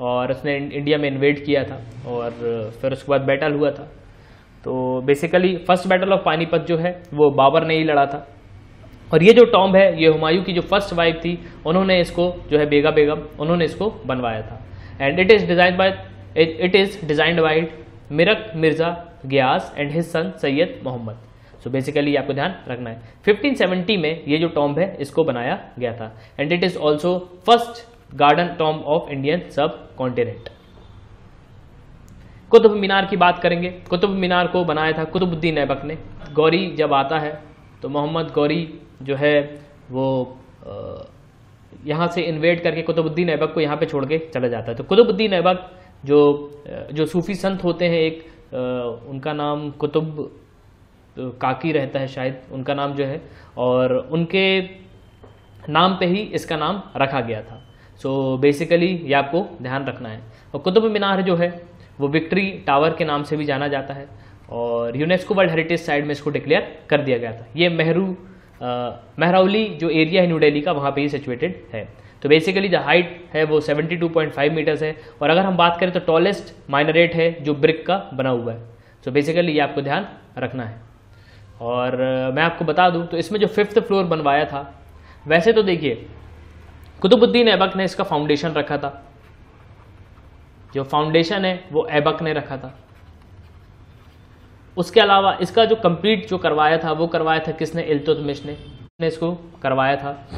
और उसने इंडिया में इन्वेट किया था और फिर उसके बाद बैटल हुआ था। तो basically first battle of Panipat जो है, वो बाबर ने ही लड़ा था। और ये जो टॉम्ब है, ये हुमायूं की जो फ़र्स्ट वाइफ थी, उन्होंने इसको जो है बेगा बेगम उन्होंने इसको बनवाया था। And it is design by it is designed by Mirak Mirza Ghiyas and his son Sayyid Muhammad so basically आपको ध्यान रखना है। 1570 में ये जो टॉम्ब है, इसको बनाया गया था। And it is also first garden tomb of Indian subcontinent. Qutub Minar की बात करेंगे। कुतुब मीनार को बनाया था कुतुबुद्दीन ऐबक ने। गौरी जब आता है तो मोहम्मद गौरी जो है, वो यहाँ से इन्वेट करके कुतुबुद्दीन ऐबक को यहाँ पे छोड़ के चला जाता है। तो कुतुबुद्दीन ऐबक जो जो सूफी संत होते हैं, एक उनका नाम कुतुब काकी रहता है शायद, उनका नाम जो है, और उनके नाम पे ही इसका नाम रखा गया था। सो so बेसिकली ये आपको ध्यान रखना है। और कुतुब मीनार जो है, वो विक्ट्री टावर के नाम से भी जाना जाता है और यूनेस्को वर्ल्ड हेरिटेज साइट में इसको डिक्लेयर कर दिया गया था। ये मेहरू महरौली जो एरिया है न्यू दिल्ली का, वहाँ पे ही सिचुएटेड है। तो बेसिकली जो हाइट है वो 72.5 मीटर्स है और अगर हम बात करें तो टॉलेस्ट माइनरेट है जो ब्रिक का बना हुआ है। तो बेसिकली ये आपको ध्यान रखना है। और मैं आपको बता दूँ तो इसमें जो फिफ्थ फ्लोर बनवाया था, वैसे तो देखिए कुतुबुद्दीन ऐबक ने इसका फाउंडेशन रखा था। जो फाउंडेशन है, वो ऐबक ने रखा था। उसके अलावा इसका जो कंप्लीट जो करवाया था, वो करवाया था किसने? इल्तुतमिश ने। ने इसको करवाया था।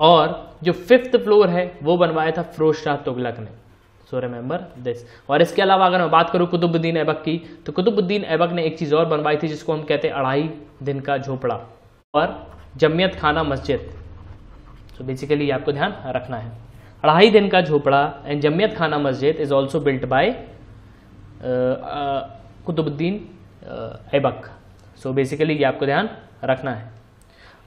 और जो फिफ्थ फ्लोर है, वो बनवाया था फिरोज शाह तुगलक ने। सो रिमेंबर दिस और इसके अलावा अगर मैं बात करूँ कुतुबुद्दीन ऐबक की तो कुतुबुद्दीन ऐबक ने एक चीज़ और बनवाई थी, जिसको हम कहते हैं अढ़ाई दिन का झोपड़ा। और जमियत खाना मस्जिद। सो बेसिकली आपको ध्यान रखना है। अढ़ाई दिन का झोपड़ा and Jamat Khana Masjid is also built by Qutbuddin Aibak. So basically ये आपको ध्यान रखना है।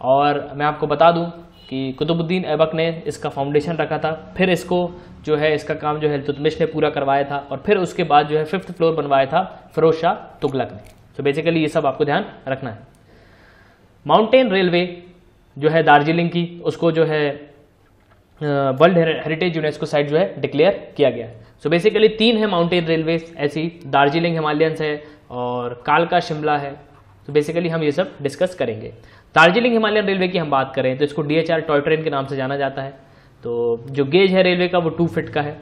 और मैं आपको बता दूँ कि कुतुबुद्दीन, ऐबक ने इसका फाउंडेशन रखा था, फिर इसको जो है, इसका काम जो है, तुतमिश ने पूरा करवाया था, और फिर उसके बाद जो है फिफ्थ फ्लोर बनवाया था फिरोज शाह तुगलक ने। तो बेसिकली ये सब आपको ध्यान रखना है। माउंटेन रेलवे जो है दार्जिलिंग की, उसको जो है वर्ल्ड हेरिटेज यूनेस्को साइट जो है डिक्लेयर किया गया है। सो बेसिकली तीन है माउंटेन रेलवे ऐसी दार्जिलिंग हिमालयंस है और कालका शिमला है। तो बेसिकली हम ये सब डिस्कस करेंगे। दार्जिलिंग हिमालयन रेलवे की हम बात करें तो इसको D H R toy train के नाम से जाना जाता है। तो जो गेज है रेलवे का वो टू फिट का है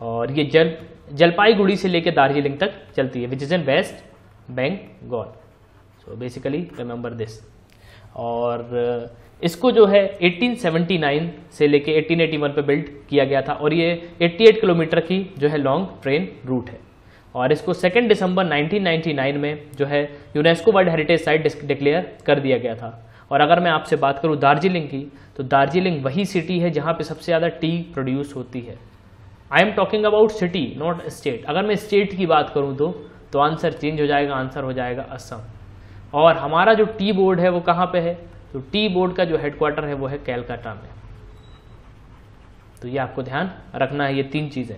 और ये जल, जलपाईगुड़ी से लेकर दार्जिलिंग तक चलती है which is in West Bengal so basically remember this और इसको जो है 1879 से लेके 1881 पे बिल्ड किया गया था और ये 88 किलोमीटर की जो है लॉन्ग ट्रेन रूट है। और इसको 2 दिसंबर 1999 में जो है UNESCO world heritage site declare कर दिया गया था। और अगर मैं आपसे बात करूँ दार्जिलिंग की तो दार्जिलिंग वही सिटी है जहाँ पे सबसे ज़्यादा टी प्रोड्यूस होती है। I am talking about city not state अगर मैं स्टेट की बात करूँ तो तो आंसर चेंज हो जाएगा आंसर हो जाएगा असम। और हमारा जो टी बोर्ड है वो कहाँ पे है? तो टी बोर्ड का जो हेडक्वार्टर है, वो है कैलकाटा में। तो ये आपको ध्यान रखना है, ये तीन चीज़ें।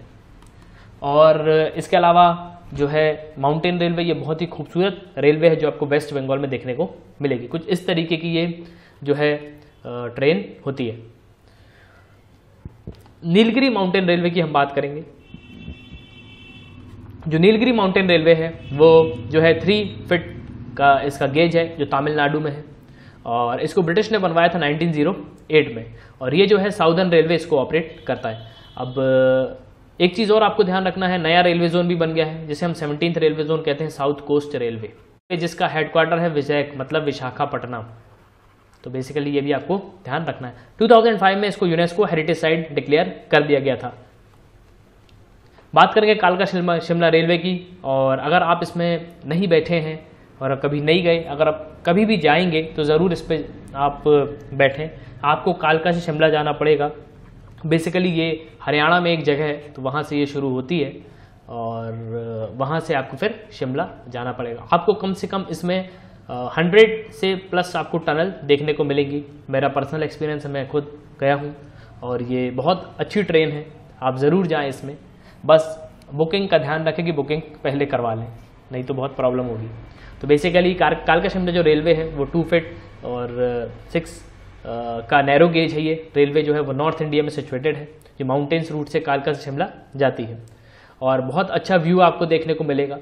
और इसके अलावा जो है माउंटेन रेलवे ये बहुत ही खूबसूरत रेलवे है जो आपको वेस्ट बंगाल में देखने को मिलेगी। कुछ इस तरीके की ये जो है ट्रेन होती है। नीलगिरी माउंटेन रेलवे की हम बात करेंगे। जो नीलगिरी माउंटेन रेलवे है, वो जो है थ्री फिट का इसका गेज है, जो तमिलनाडु में है। और इसको ब्रिटिश ने बनवाया था 1908 में। और ये जो है साउदर्न रेलवे इसको ऑपरेट करता है। अब, एक चीज़ और आपको ध्यान रखना है, नया रेलवे जोन भी बन गया है, जिसे हम सेवनटीन रेलवे जोन कहते हैं, साउथ कोस्ट रेलवे जिसका हेडक्वार्टर है विजय मतलब विशाखापट्टनम। तो बेसिकली ये भी आपको ध्यान रखना है। 2005 में इसको यूनेस्को हेरिटेज साइट डिक्लेयर कर दिया गया था। बात करेंगे कालका शिमला शिमला रेलवे की, और अगर आप इसमें नहीं बैठे हैं और कभी नहीं गए, अगर आप कभी भी जाएँगे तो ज़रूर इस पर आप बैठें। आपको कालका से शिमला जाना पड़ेगा। बेसिकली ये हरियाणा में एक जगह है तो वहाँ से ये शुरू होती है। और वहाँ से आपको फिर शिमला जाना पड़ेगा। आपको कम से कम इसमें हंड्रेड से प्लस आपको टनल देखने को मिलेंगी। मेरा पर्सनल एक्सपीरियंस है, मैं खुद गया हूँ, और ये बहुत अच्छी ट्रेन है। आप ज़रूर जाएँ इसमें। बस बुकिंग का ध्यान रखें कि बुकिंग पहले करवा लें, नहीं तो बहुत प्रॉब्लम होगी। तो बेसिकली कालका शिमला जो रेलवे है, वो टू फिट और सिक्स का नैरो गेज है ये। रेलवे जो है वो नॉर्थ इंडिया में सिचुएटेड है, जो माउंटेन्स रूट से कालका से शिमला जाती है। और बहुत अच्छा व्यू आपको देखने को मिलेगा।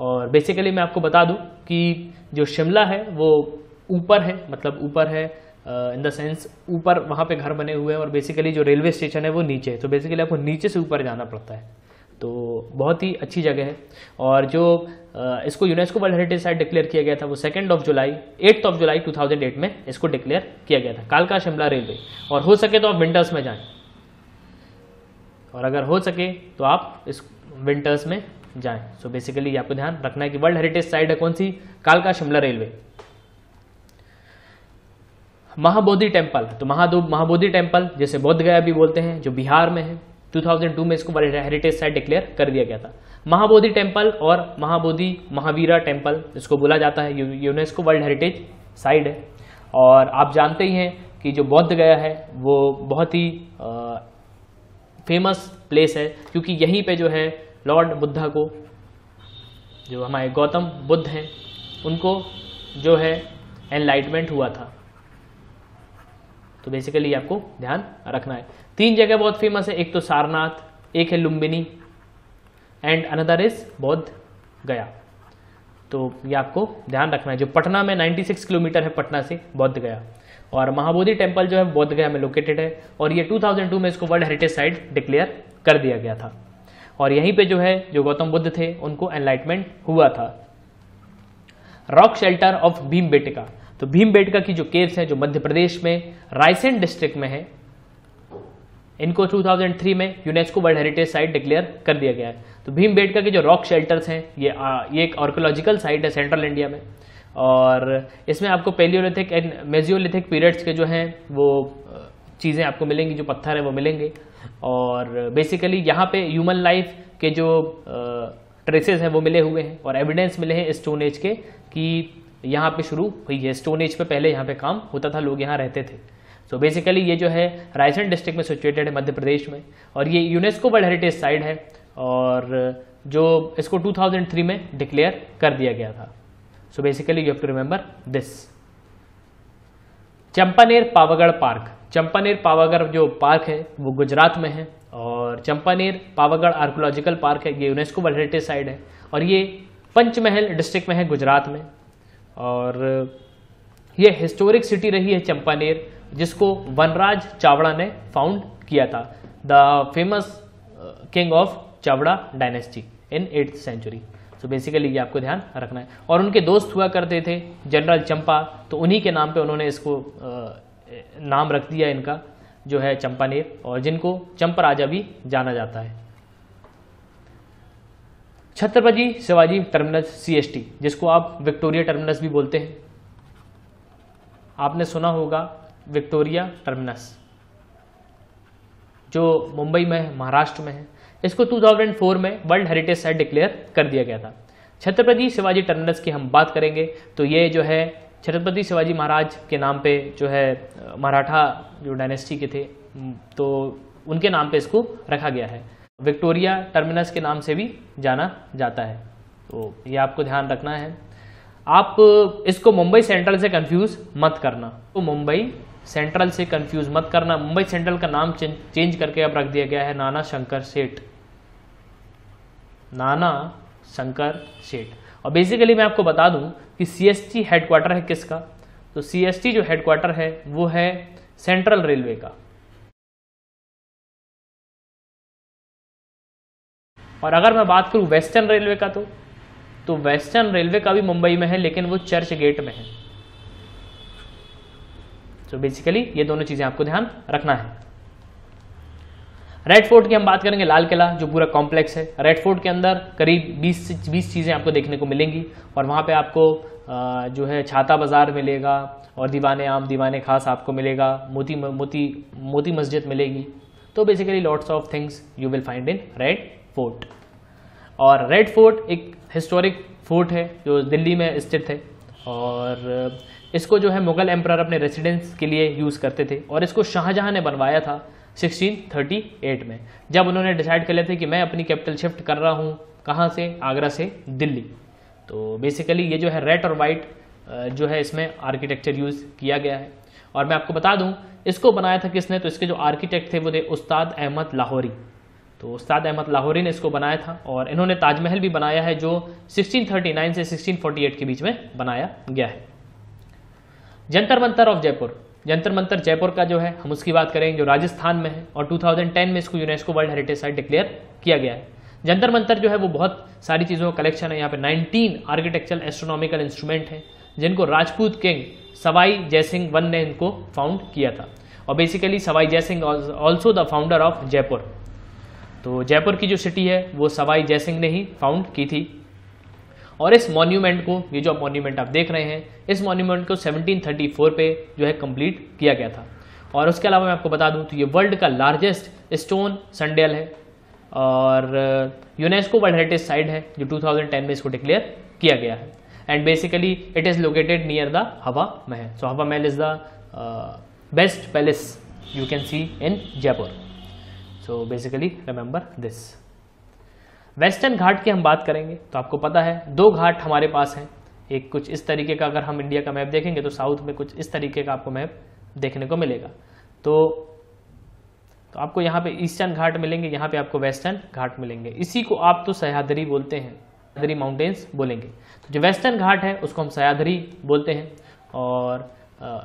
और बेसिकली मैं आपको बता दूँ कि जो शिमला है, वो ऊपर है मतलब ऊपर है इन द सेंस ऊपर वहाँ पे घर बने हुए हैं और बेसिकली जो रेलवे स्टेशन है वो नीचे है। तो बेसिकली आपको नीचे से ऊपर जाना पड़ता है। तो बहुत ही अच्छी जगह है। और जो इसको UNESCO world heritage site declare किया गया था, वो second of July eighth of July 2008 में इसको डिक्लेयर किया गया था, कालका शिमला रेलवे। और हो सके तो आप विंटर्स में जाएँ। और अगर हो सके तो आप इस विंटर्स में जाएँ। सो बेसिकली आपको ध्यान रखना है कि वर्ल्ड हेरिटेज साइट है कौन सी? कालका शिमला रेलवे। महाबोधि टेंपल तो महाबोधि टेंपल जैसे बोध गया भी बोलते हैं, जो बिहार में है। 2002 में इसको वर्ल्ड हेरिटेज साइट डिक्लेयर कर दिया गया था। महाबोधि टेंपल और महाबोधि महावीरा टेंपल इसको बोला जाता है। यूनेस्को वर्ल्ड हेरिटेज साइट है। और आप जानते ही हैं कि जो बौद्ध गया है, वो बहुत ही फ़ेमस प्लेस है, क्योंकि यहीं पे जो है लॉर्ड बुद्धा को, जो हमारे गौतम बुद्ध हैं, उनको जो है एनलाइटमेंट हुआ था। तो बेसिकली आपको ध्यान रखना है। तीन जगह बहुत फ़ेमस है, एक तो सारनाथ, एक है लुम्बिनी एंड अनदर इज़ बौद्ध गया। तो ये आपको ध्यान रखना है, जो पटना में 96 किलोमीटर है पटना से बौद्ध गया। और महाबोधि टेंपल जो है, बौद्ध गया में लोकेटेड है, और ये 2002 में इसको वर्ल्ड हेरिटेज साइट डिक्लेयर कर दिया गया था। और यहीं पे जो है, जो गौतम बुद्ध थे, उनको एनलाइटमेंट हुआ था। Rock shelter of Bhim Betika तो भीम बेटका की जो केव्स हैं, जो मध्य प्रदेश में रायसेन डिस्ट्रिक्ट में है इनको 2003 में UNESCO world heritage site declare कर दिया गया है। तो भीम बेटका के जो रॉक शेल्टर्स हैं ये आ, ये एक आर्कोलॉजिकल साइट है सेंट्रल इंडिया में। और इसमें आपको पेलियोलिथिक एंड मेजियोलिथिक पीरियड्स के जो हैं वो चीज़ें आपको मिलेंगी जो पत्थर है वो मिलेंगे। और बेसिकली यहाँ पे ह्यूमन लाइफ के जो ट्रेसेस हैं वो मिले हुए हैं। और एविडेंस मिले हैं स्टोन एज के कि यहाँ पे शुरू हुई है। स्टोन एज पे पहले यहाँ पे काम होता था लोग यहाँ रहते थे। सो बेसिकली ये जो है रायसेन डिस्ट्रिक्ट में सिचुएटेड है मध्य प्रदेश में और ये यूनेस्को वर्ल्ड हेरिटेज साइट है और जो इसको 2003 में डिक्लेयर कर दिया गया था। So basically you have to remember this Champaner Pavagadh park. Champaner Pavagadh जो पार्क है, वो गुजरात में है और चंपानेर पावागढ़ आर्कोलॉजिकल पार्क है, ये यूनेस्को वर्ल्ड हेरिटेज साइट है और ये पंचमहल डिस्ट्रिक्ट में है, गुजरात में और ये हिस्टोरिक सिटी रही है चंपानेर जिसको वनराज चावड़ा ने फाउंड किया था. The famous king of Chavda dynasty in eighth century so basically ये आपको ध्यान रखना है. और उनके दोस्त हुआ करते थे जनरल चंपा. तो उन्हीं के नाम पे उन्होंने इसको नाम रख दिया इनका, जो है चंपानेर. और जिनको चंपा राजा भी जाना जाता है. छत्रपति शिवाजी टर्मिनस सीएसटी जिसको आप विक्टोरिया टर्मिनस भी बोलते हैं. आपने सुना होगा विक्टोरिया टर्मिनस, जो मुंबई में है, महाराष्ट्र में है। इसको 2004 में वर्ल्ड हेरिटेज साइट डिक्लेयर कर दिया गया था। छत्रपति शिवाजी टर्मिनस की हम बात करेंगे तो ये जो है, छत्रपति शिवाजी महाराज के नाम पे जो है, मराठा जो डायनेस्टी के थे तो उनके नाम पे इसको रखा गया है। विक्टोरिया टर्मिनस के नाम से भी जाना जाता है। तो ये आपको ध्यान रखना है। आप इसको मुंबई सेंट्रल से कंफ्यूज मत करना। तो मुंबई सेंट्रल से कंफ्यूज मत करना, मुंबई सेंट्रल का नाम चेंज करके अब रख दिया गया है नाना शंकर सेठ। नाना शंकर सेठ। और बेसिकली मैं आपको बता दूँ कि सीएसटी हेडक्वार्टर है किसका? तो सीएसटी जो हेडक्वार्टर है, वो है सेंट्रल रेलवे का। और अगर मैं बात करूँ वेस्टर्न रेलवे का तो तो वेस्टर्न रेलवे का भी मुंबई में है, लेकिन वो चर्च गेट में है। तो बेसिकली ये दोनों चीज़ें आपको ध्यान रखना है। रेड फोर्ट की हम बात करेंगे, लाल किला, जो पूरा कॉम्प्लेक्स है। रेड फोर्ट के अंदर करीब 20 से 20 चीज़ें आपको देखने को मिलेंगी और वहाँ पे आपको जो है छाता बाज़ार मिलेगा और दीवाने आम, दीवाने खास आपको मिलेगा, मोती मोती मोती मस्जिद मिलेगी। तो basically lots of things you will find in red fort और रेड फोर्ट एक हिस्टोरिक फोर्ट है, जो दिल्ली में स्थित है। और इसको जो है मुगल एम्पर अपने रेसिडेंस के लिए यूज़ करते थे और इसको शाहजहां ने बनवाया था 1638 में। जब उन्होंने डिसाइड कर लिया था कि मैं अपनी कैपिटल शिफ्ट कर रहा हूँ, कहाँ से? आगरा से, दिल्ली। तो बेसिकली ये जो है रेड और वाइट जो है इसमें आर्किटेक्चर यूज़ किया गया है। और मैं आपको बता दूँ, इसको बनाया था किसने? तो इसके जो आर्किटेक्ट थे वो थे उस्ताद अहमद लाहौरी। तो उस्ताद अहमद लाहौरी ने इसको बनाया था और इन्होंने ताजमहल भी बनाया है जो 1639 से 1648 के बीच में बनाया गया है। जंतर मंतर ऑफ़ जयपुर। जंतर मंतर जयपुर का जो है, हम उसकी बात करेंगे, जो राजस्थान में है, और 2010 में इसको UNESCO world heritage site declare किया गया है। जंतर मंतर जो है, वो बहुत सारी चीज़ों का कलेक्शन है। यहाँ पे 19 आर्किटेक्चरल एस्ट्रोनॉमिकल इंस्ट्रूमेंट हैं, जिनको राजपूत किंग सवाई जयसिंह वन ने इनको फाउंड किया था। और basically Sawai Jaisingh also the founder of Jaipur. तो जयपुर की जो सिटी है, वो सवाई जयसिंह ने ही फाउंड की थी। और इस मॉन्यूमेंट को, ये जो मॉन्यूमेंट आप देख रहे हैं, इस मॉन्यूमेंट को 1734 पे जो है कंप्लीट किया गया था। और उसके अलावा मैं आपको बता दूँ तो ये वर्ल्ड का लार्जेस्ट स्टोन संडेल है और यूनेस्को वर्ल्ड हेरिटेज साइट है, जो 2010 में इसको डिक्लेयर किया गया है। And basically it is located near the Hawa Mahal so Hawa Mahal is the best palace you can see in Jaipur so basically remember this western Ghat की हम बात करेंगे तो आपको पता है, दो घाट हमारे पास हैं। एक कुछ इस तरीके का, अगर हम इंडिया का मैप देखेंगे तो साउथ में कुछ इस तरीके का आपको मैप देखने को मिलेगा। तो तो आपको यहाँ पे ईस्टर्न घाट मिलेंगे, यहाँ पे आपको वेस्टर्न घाट मिलेंगे। इसी को आप तो सह्याद्री बोलते हैं, सह्याद्री माउंटेन्स बोलेंगे। तो जो वेस्टर्न घाट है, उसको हम सह्याद्री बोलते हैं, और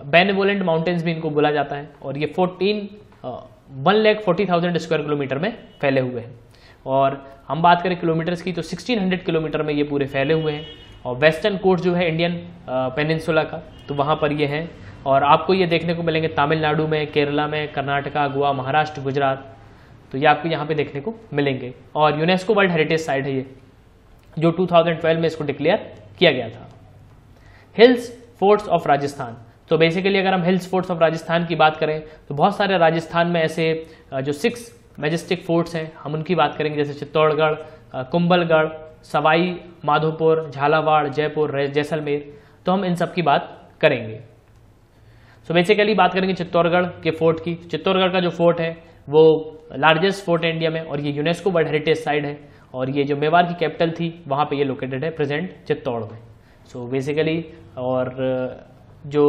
बेनेवोलेंट माउंटेन्स भी इनको बोला जाता है, और ये fourteen one lakh forty thousand square kilometre में फैले हुए हैं। और हम बात करें किलोमीटर्स की तो 1600 किलोमीटर में ये पूरे फैले हुए हैं। और वेस्टर्न कोस्ट जो है इंडियन पेनिनसुला का तो वहाँ पर ये हैं। और आपको ये देखने को मिलेंगे तमिलनाडु में, केरला में, कर्नाटका, गोवा, महाराष्ट्र, गुजरात। तो ये आपको यहाँ पे देखने को मिलेंगे। और यूनेस्को वर्ल्ड हेरिटेज साइट है ये, जो 2012 में इसको डिक्लेयर किया गया था। हिल्स फोर्ट्स ऑफ़ राजस्थान तो बेसिकली अगर हम हिल्स फोर्ट्स ऑफ़ राजस्थान की बात करें तो बहुत सारे राजस्थान में ऐसे जो सिक्स मैजेस्टिक फोर्ट्स हैं, हम उनकी बात करेंगे, जैसे चित्तौड़गढ़ कुंभलगढ़, सवाई, माधोपुर, झालावाड़, जयपुर जैसलमेर तो हम इन सब की बात करेंगे। सो बेसिकली बात करेंगे चित्तौड़गढ़ के फोर्ट की। चित्तौड़गढ़ का जो फोर्ट है, वो लार्जेस्ट फोर्ट है इंडिया में और ये यूनेस्को वर्ल्ड हेरिटेज साइट है और ये जो मेवाड़ की कैपिटल थी, वहाँ पे ये लोकेटेड है प्रेजेंट चित्तौड़ में। सो so बेसिकली और जो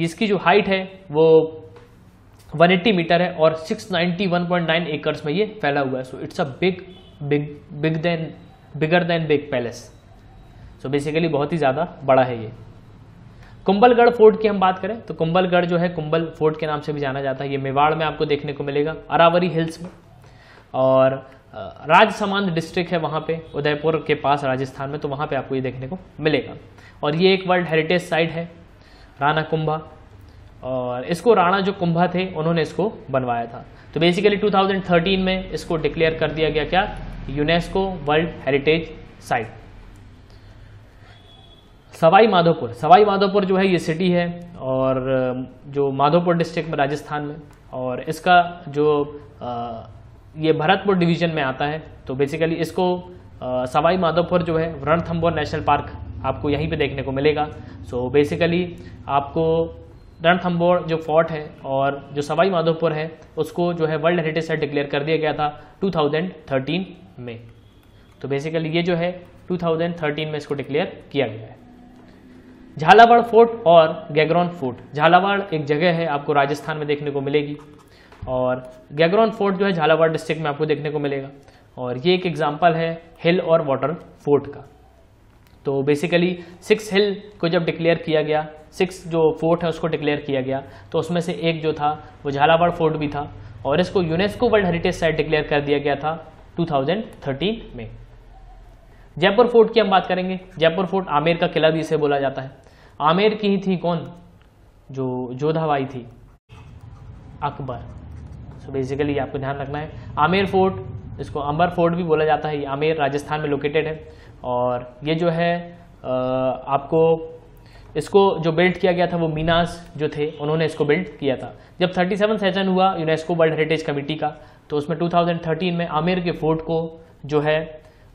इसकी जो हाइट है, वो 180 मीटर है और 691.9 एकर्स में ये फैला हुआ है। So it's a big big big then bigger than big palace so basically बहुत ही ज़्यादा बड़ा है ये। कुंबलगढ़ फोर्ट की हम बात करें तो कुंबलगढ़ जो है कुंबल फोर्ट के नाम से भी जाना जाता है। ये मेवाड़ में आपको देखने को मिलेगा अरावरी हिल्स में। और राजसमान डिस्ट्रिक्ट है वहाँ पे, उदयपुर के पास राजस्थान में तो वहाँ पे आपको ये देखने को मिलेगा। और ये एक वर्ल्ड हेरिटेज साइट है राना कुंभा और इसको राणा जो कुंभा थे, उन्होंने इसको बनवाया था। तो बेसिकली 2013 में इसको डिक्लेयर कर दिया गया क्या? UNESCO world heritage site Sawai Madhopur Sawai Madhopur जो है, ये सिटी है और जो माधोपुर डिस्ट्रिक्ट में, राजस्थान में। और इसका जो ये भरतपुर डिवीज़न में आता है। तो बेसिकली इसको सवाई माधोपुर जो है रणथम्बोर नेशनल पार्क आपको यहीं पे देखने को मिलेगा। सो so बेसिकली आपको रणथम्बोर जो फोर्ट है और जो सवाई माधोपुर है, उसको जो है वर्ल्ड हेरिटेज साइट डिक्लेयर कर दिया गया था 2013 में। तो बेसिकली ये जो है 2013 में इसको डिक्लेयर किया गया है। झालावाड़ फोर्ट और गैगरॉन फोर्ट। झालावाड़ एक जगह है, आपको राजस्थान में देखने को मिलेगी। और गैगरॉन फोर्ट जो है झालावाड़ डिस्ट्रिक्ट में आपको देखने को मिलेगा। और ये एक एग्ज़ाम्पल है हिल और वाटर फोर्ट का। तो बेसिकली सिक्स हिल को जब डिक्लेयर किया गया सिक्स जो फोर्ट है, उसको डिक्लेयर किया गया। तो उसमें से एक जो था, वो झालावाड़ फोर्ट भी था और इसको UNESCO world heritage site declare कर दिया गया था 2013 में। जयपुर फोर्ट की हम बात करेंगे। जयपुर फोर्ट आमेर का किला भी इसे बोला जाता है। आमेर की ही थी कौन? जो जोधाबाई थी। अकबर। सो बेसिकली आपको ध्यान रखना है। आमेर फोर्ट, इसको अंबर फोर्ट भी बोला जाता है। आमेर राजस्थान में लोकेटेड है। और ये जो है आपको इसको जो बिल्ड किया गया था वो मीनास जो थे, उन्होंने इसको बिल्ड किया था। जब 37 सेशन हुआ यूनेस्को वर्ल्ड हेरिटेज कमेटी का तो उसमें 2013 में आमेर के फोर्ट को जो है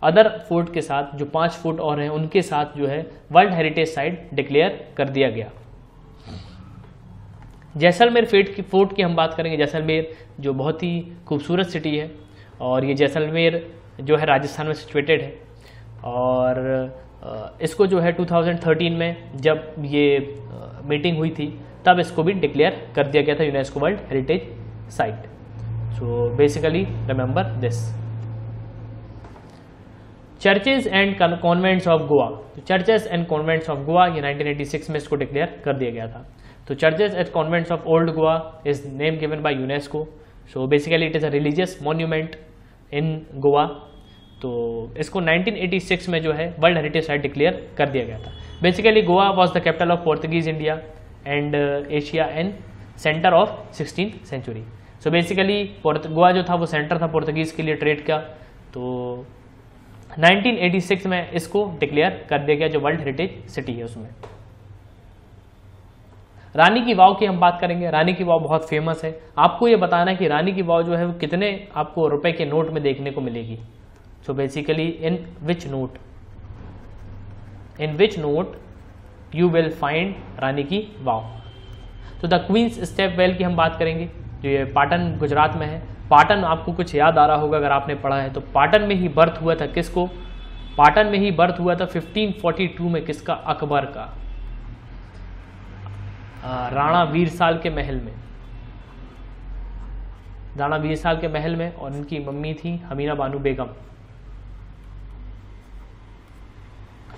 अदर फोर्ट के साथ, जो पाँच फोर्ट और हैं, उनके साथ जो है वर्ल्ड हेरिटेज साइट डिक्लेयर कर दिया गया। जैसलमेर फेट की फोर्ट की हम बात करेंगे। जैसलमेर जो बहुत ही खूबसूरत सिटी है, और ये जैसलमेर जो है, राजस्थान में सिचुएटेड है। और इसको जो है 2013 में जब ये मीटिंग हुई थी, तब इसको भी डिक्लेयर कर दिया गया था UNESCO world heritage site so basically remember this churches and convents of Goa तो churches and convents of Goa ये 1986 में इसको डिक्लेयर कर दिया गया था. तो churches and convents of old Goa is name given by UNESCO so basically it is a religious monument in Goa तो इसको 1986 में जो है वर्ल्ड हेरिटेज साइट डिक्लेयर कर दिया गया था। Basically Goa was the capital of Portuguese India and Asia and centre of sixteen century so basically Goa जो था, वो सेंटर था पोर्तुगीज के लिए ट्रेड का। तो 1986 में इसको डिक्लेयर कर दिया गया जो वर्ल्ड हेरिटेज सिटी है उसमें। रानी की वाव की हम बात करेंगे। रानी की वाव बहुत फ़ेमस है। आपको ये बताना है कि रानी की वाव जो है, वो कितने आपको रुपए के नोट में देखने को मिलेगी। So basically in which note in which note you will find Rani की वाव तो द क्वींस स्टेप वेल की हम बात करेंगे, जो ये पाटन गुजरात में है। पाटन आपको कुछ याद आ रहा होगा अगर आपने पढ़ा है। तो पाटन में ही बर्थ हुआ था किसको? पाटन में ही बर्थ हुआ था 1542 में किसका? अकबर का। राणा वीरसाल के महल में। राणा वीरसाल के महल में और इनकी मम्मी थी हमीना बानू बेगम।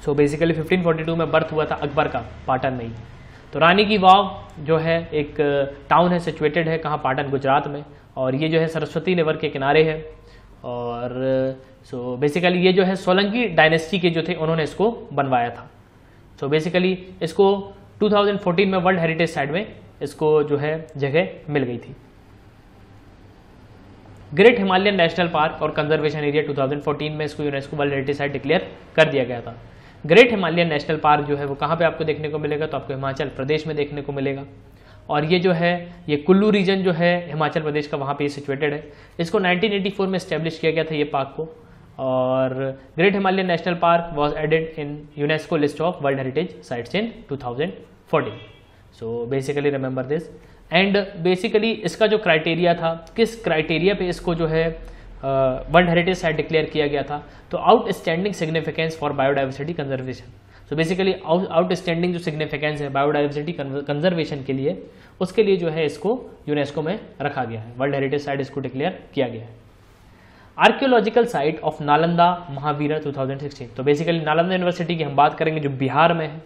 सो बेसिकली 1542 में बर्थ हुआ था अकबर का, पाटन में ही। तो रानी की वाव जो है, एक टाउन है सिचुएटेड है कहाँ पाटन, गुजरात में। और ये जो है सरस्वती रिवर के किनारे है। और सो so बेसिकली ये जो है सोलंकी डायनेस्टी के जो थे, उन्होंने इसको बनवाया था। सो so बेसिकली इसको 2014 में वर्ल्ड हेरिटेज साइट में इसको जो है, जगह मिल गई थी। ग्रेट हिमालयन नेशनल पार्क और कंजर्वेशन एरिया 2014 में इसको UNESCO world heritage site declare कर दिया गया था। ग्रेट हिमालयन नेशनल पार्क जो है वो कहाँ पे आपको देखने को मिलेगा? तो आपको हिमाचल प्रदेश में देखने को मिलेगा। और ये जो है, ये कुल्लू रीजन जो है, हिमाचल प्रदेश का वहाँ पे सिचुएटेड है। इसको 1984 में स्टैब्लिश किया गया था ये पार्क को। और great Himalayan national park was added in UNESCO list of world heritage sites in 2014 so basically remember this and basically इसका जो क्राइटेरिया था, किस क्राइटेरिया पे इसको जो है वर्ल्ड हेरिटेज साइट डिक्लेयर किया गया था। तो outstanding significance for biodiversity conservation so basically outstanding जो सिग्निफिकेंस है बायोडाइवर्सिटी कंजर्वेशन के लिए, उसके लिए जो है इसको यूनेस्को में रखा गया है। वर्ल्ड हेरिटेज साइट इसको डिक्लेयर किया गया है। Archaeological site of Nalanda Mahavira 2016 तो बेसिकली नालंदा यूनिवर्सिटी की हम बात करेंगे जो बिहार में है।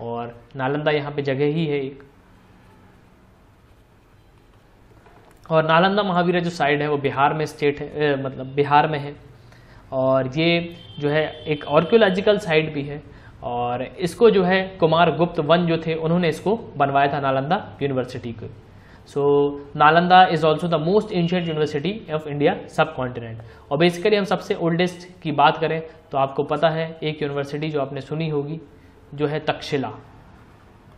और नालंदा यहाँ पे जगह ही है एक। और नालंदा महावीरा जो साइड है, वो बिहार में स्टेट है मतलब बिहार में है। और ये जो है, एक आर्कियोलॉजिकल साइट भी है। और इसको जो है, कुमार गुप्त वन जो थे, उन्होंने इसको बनवाया था नालंदा यूनिवर्सिटी को। So Nalanda is also the most ancient university of India subcontinent और बेसिकली हम सबसे ओल्डेस्ट की बात करें तो आपको पता है, एक यूनिवर्सिटी जो आपने सुनी होगी, जो है तक्षशिला,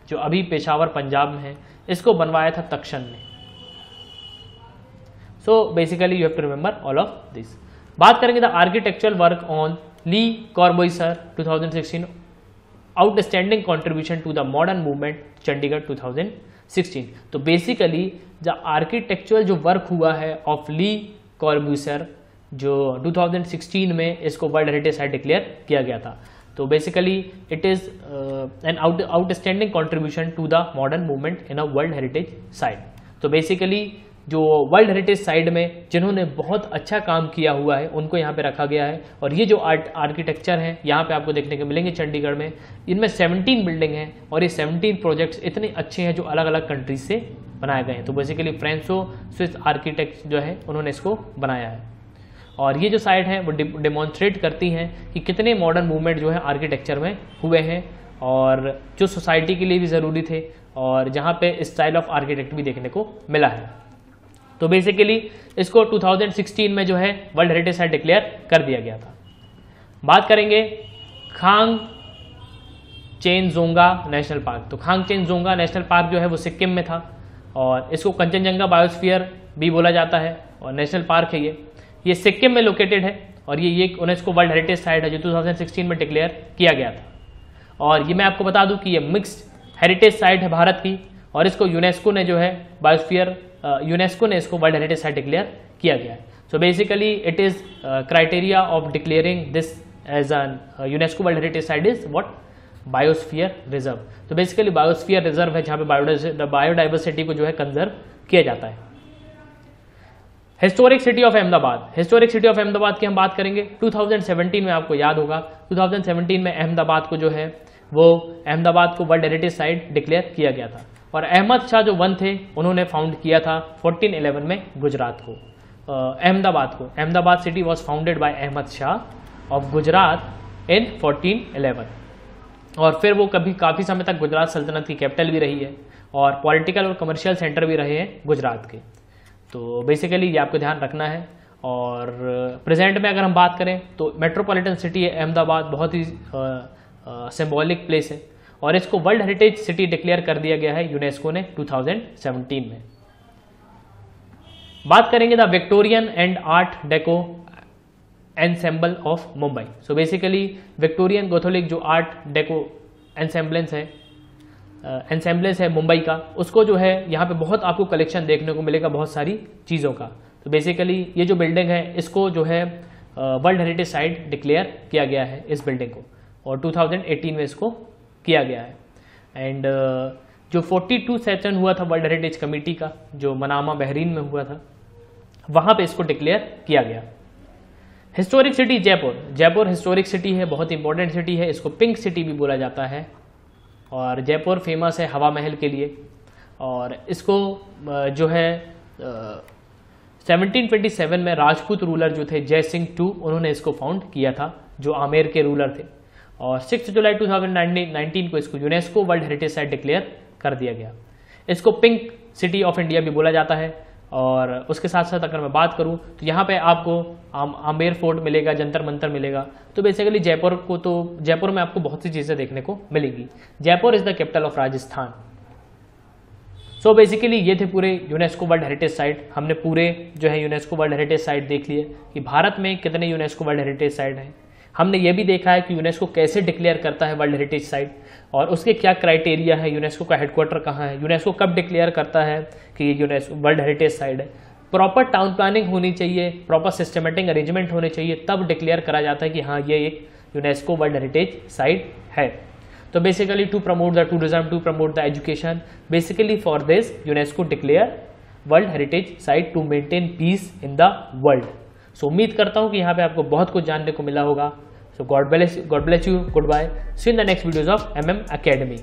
जो अभी पेशावर पंजाब में है, इसको बनवाया था तक्षण ने। So basically you have to remember all of this बात करेंगे the architectural work on Le Corbusier 2016 outstanding contribution to the modern movement Chandigarh 2016 तो बेसिकली द आर्किटेक्चरल जो वर्क हुआ है ऑफ़ ली कॉर्बोइसर जो 2016 में इसको वर्ल्ड हेरिटेज साइट डिक्लेयर किया गया था। तो basically it is an out outstanding contribution to the modern movement in a world heritage site तो बेसिकली जो वर्ल्ड हेरिटेज साइड में जिन्होंने बहुत अच्छा काम किया हुआ है, उनको यहाँ पे रखा गया है। और ये जो आर्ट, आर्किटेक्चर है, यहाँ पे आपको देखने को मिलेंगे चंडीगढ़ में। इनमें 17 बिल्डिंग हैं और ये 17 प्रोजेक्ट्स इतने अच्छे हैं जो अलग अलग कंट्रीज़ से बनाए गए हैं। तो बेसिकली फ्रेंसो स्विस आर्किटेक्ट जो है, उन्होंने इसको बनाया है। और ये जो साइट है, वो डिमॉन्स्ट्रेट करती हैं कि कितने मॉडर्न मूवमेंट जो है आर्किटेक्चर में हुए हैं। और जो सोसाइटी के लिए भी ज़रूरी थे, और जहाँ पे स्टाइल ऑफ़ आर्किटेक्ट भी देखने को मिला है। तो बेसिकली इसको 2016 में जो है वर्ल्ड हेरिटेज साइट डिक्लेयर कर दिया गया था। बात करेंगे Khangchendzonga national park तो Khangchendzonga national park जो है वो सिक्किम में था और इसको कंचनजंगा बायोस्फीयर भी बोला जाता है और नेशनल पार्क है ये। ये सिक्किम में लोकेटेड है और ये ये यूनेस्को वर्ल्ड हेरिटेज साइट है जो 2016 में डिक्लेयर किया गया था। और ये मैं आपको बता दूँ कि ये मिक्स्ड हेरिटेज साइट है भारत की और इसको यूनेस्को ने जो है बायोस्फीयर यूनेस्को ने इसको वर्ल्ड हेरिटेज साइट डिक्लेयर किया गया है। So basically it is criteria of declaring this as an UNESCO world heritage site is what biosphere reserve तो बेसिकली बायोस्फीयर रिज़र्व है जहाँ पे बायोडाइवर्सिटी को जो है कंजर्व किया जाता है। Historic city of Ahmedabad historic city of Ahmedabad की हम बात करेंगे। 2017 में आपको याद होगा। 2017 में अहमदाबाद को जो है, वो अहमदाबाद को वर्ल्ड हेरिटेज साइट डिक्लेयर किया गया था। और अहमद शाह जो वन थे, उन्होंने फाउंड किया था 1411 में गुजरात को। अहमदाबाद को। Ahmedabad city was founded by Ahmed Shah of Gujarat in 1411 और फिर वो कभी, काफ़ी समय तक गुजरात सल्तनत की कैपिटल भी रही है और पॉलिटिकल और कमर्शियल सेंटर भी रहे हैं गुजरात के। तो बेसिकली ये आपको ध्यान रखना है और प्रेजेंट में अगर हम बात करें तो मेट्रोपॉलिटन सिटी है अहमदाबाद, बहुत ही सिंबॉलिक प्लेस है। और इसको वर्ल्ड हेरिटेज सिटी डिक्लेयर कर दिया गया है यूनेस्को ने 2017 में। बात करेंगे the Victorian and art deco ensemble of Mumbai. So basically Victorian gothic जो आर्ट डेको एनसेम्बलेंस है एनसेम्बलेंस है मुंबई का, उसको जो है यहाँ पे बहुत आपको कलेक्शन देखने को मिलेगा बहुत सारी चीज़ों का। तो बेसिकली ये जो बिल्डिंग है, इसको जो है वर्ल्ड हेरिटेज साइट डिक्लेयर किया गया है इस बिल्डिंग को। और 2018 में इसको किया गया है। एंड uh, जो 42 सेशन हुआ था वर्ल्ड हेरिटेज कमेटी का जो मनामा बहरीन में हुआ था वहाँ पे इसको डिक्लेयर किया गया। Historic city Jaipur. Jaipur historic city है बहुत इंपॉर्टेंट सिटी है इसको पिंक सिटी भी बोला जाता है। और जयपुर फ़ेमस है हवा महल के लिए। और इसको uh, जो है uh, 1727 में राजपूत रूलर जो थे जय सिंह टू उन्होंने इसको फाउंड किया था जो आमेर के रूलर थे। और सिक्स जुलाई 2019 को इसको UNESCO world heritage site declare कर दिया गया। इसको पिंक सिटी ऑफ़ इंडिया भी बोला जाता है और उसके साथ साथ अगर मैं बात करूँ तो यहाँ पे आपको आम, आमेर फोर्ट मिलेगा जंतर मंतर मिलेगा। तो बेसिकली जयपुर को तो जयपुर में आपको बहुत सी चीज़ें देखने को मिलेगी। Jaipur is the capital of Rajasthan so basically ये थे पूरे यूनेस्को वर्ल्ड हेरिटेज साइट। हमने पूरे जो है यूनेस्को वर्ल्ड हेरिटेज साइट देख लिए कि भारत में कितने यूनेस्को वर्ल्ड हेरिटेज साइट हैं। हमने ये भी देखा है कि यूनेस्को कैसे डिक्लेयर करता है वर्ल्ड हेरिटेज साइट और उसके क्या क्राइटेरिया है, यूनेस्को का हेडक्वार्टर कहाँ है, यूनेस्को कब डिक्लेयर करता है कि ये यूनेस्को वर्ल्ड हेरिटेज साइट है। प्रॉपर टाउन प्लानिंग होनी चाहिए, प्रॉपर सिस्टमेटिक अरेंजमेंट होने चाहिए, तब डिक्लेयर करा जाता है कि हाँ ये एक यूनेस्को वर्ल्ड हेरिटेज साइट है। तो basically to promote the tourism to promote the education basically for this UNESCO declare world heritage site to maintain peace in the world so उम्मीद करता हूँ कि यहाँ पे आपको बहुत कुछ जानने को मिला होगा। So God bless, God bless you. Goodbye. See you in the next videos of MM Academy.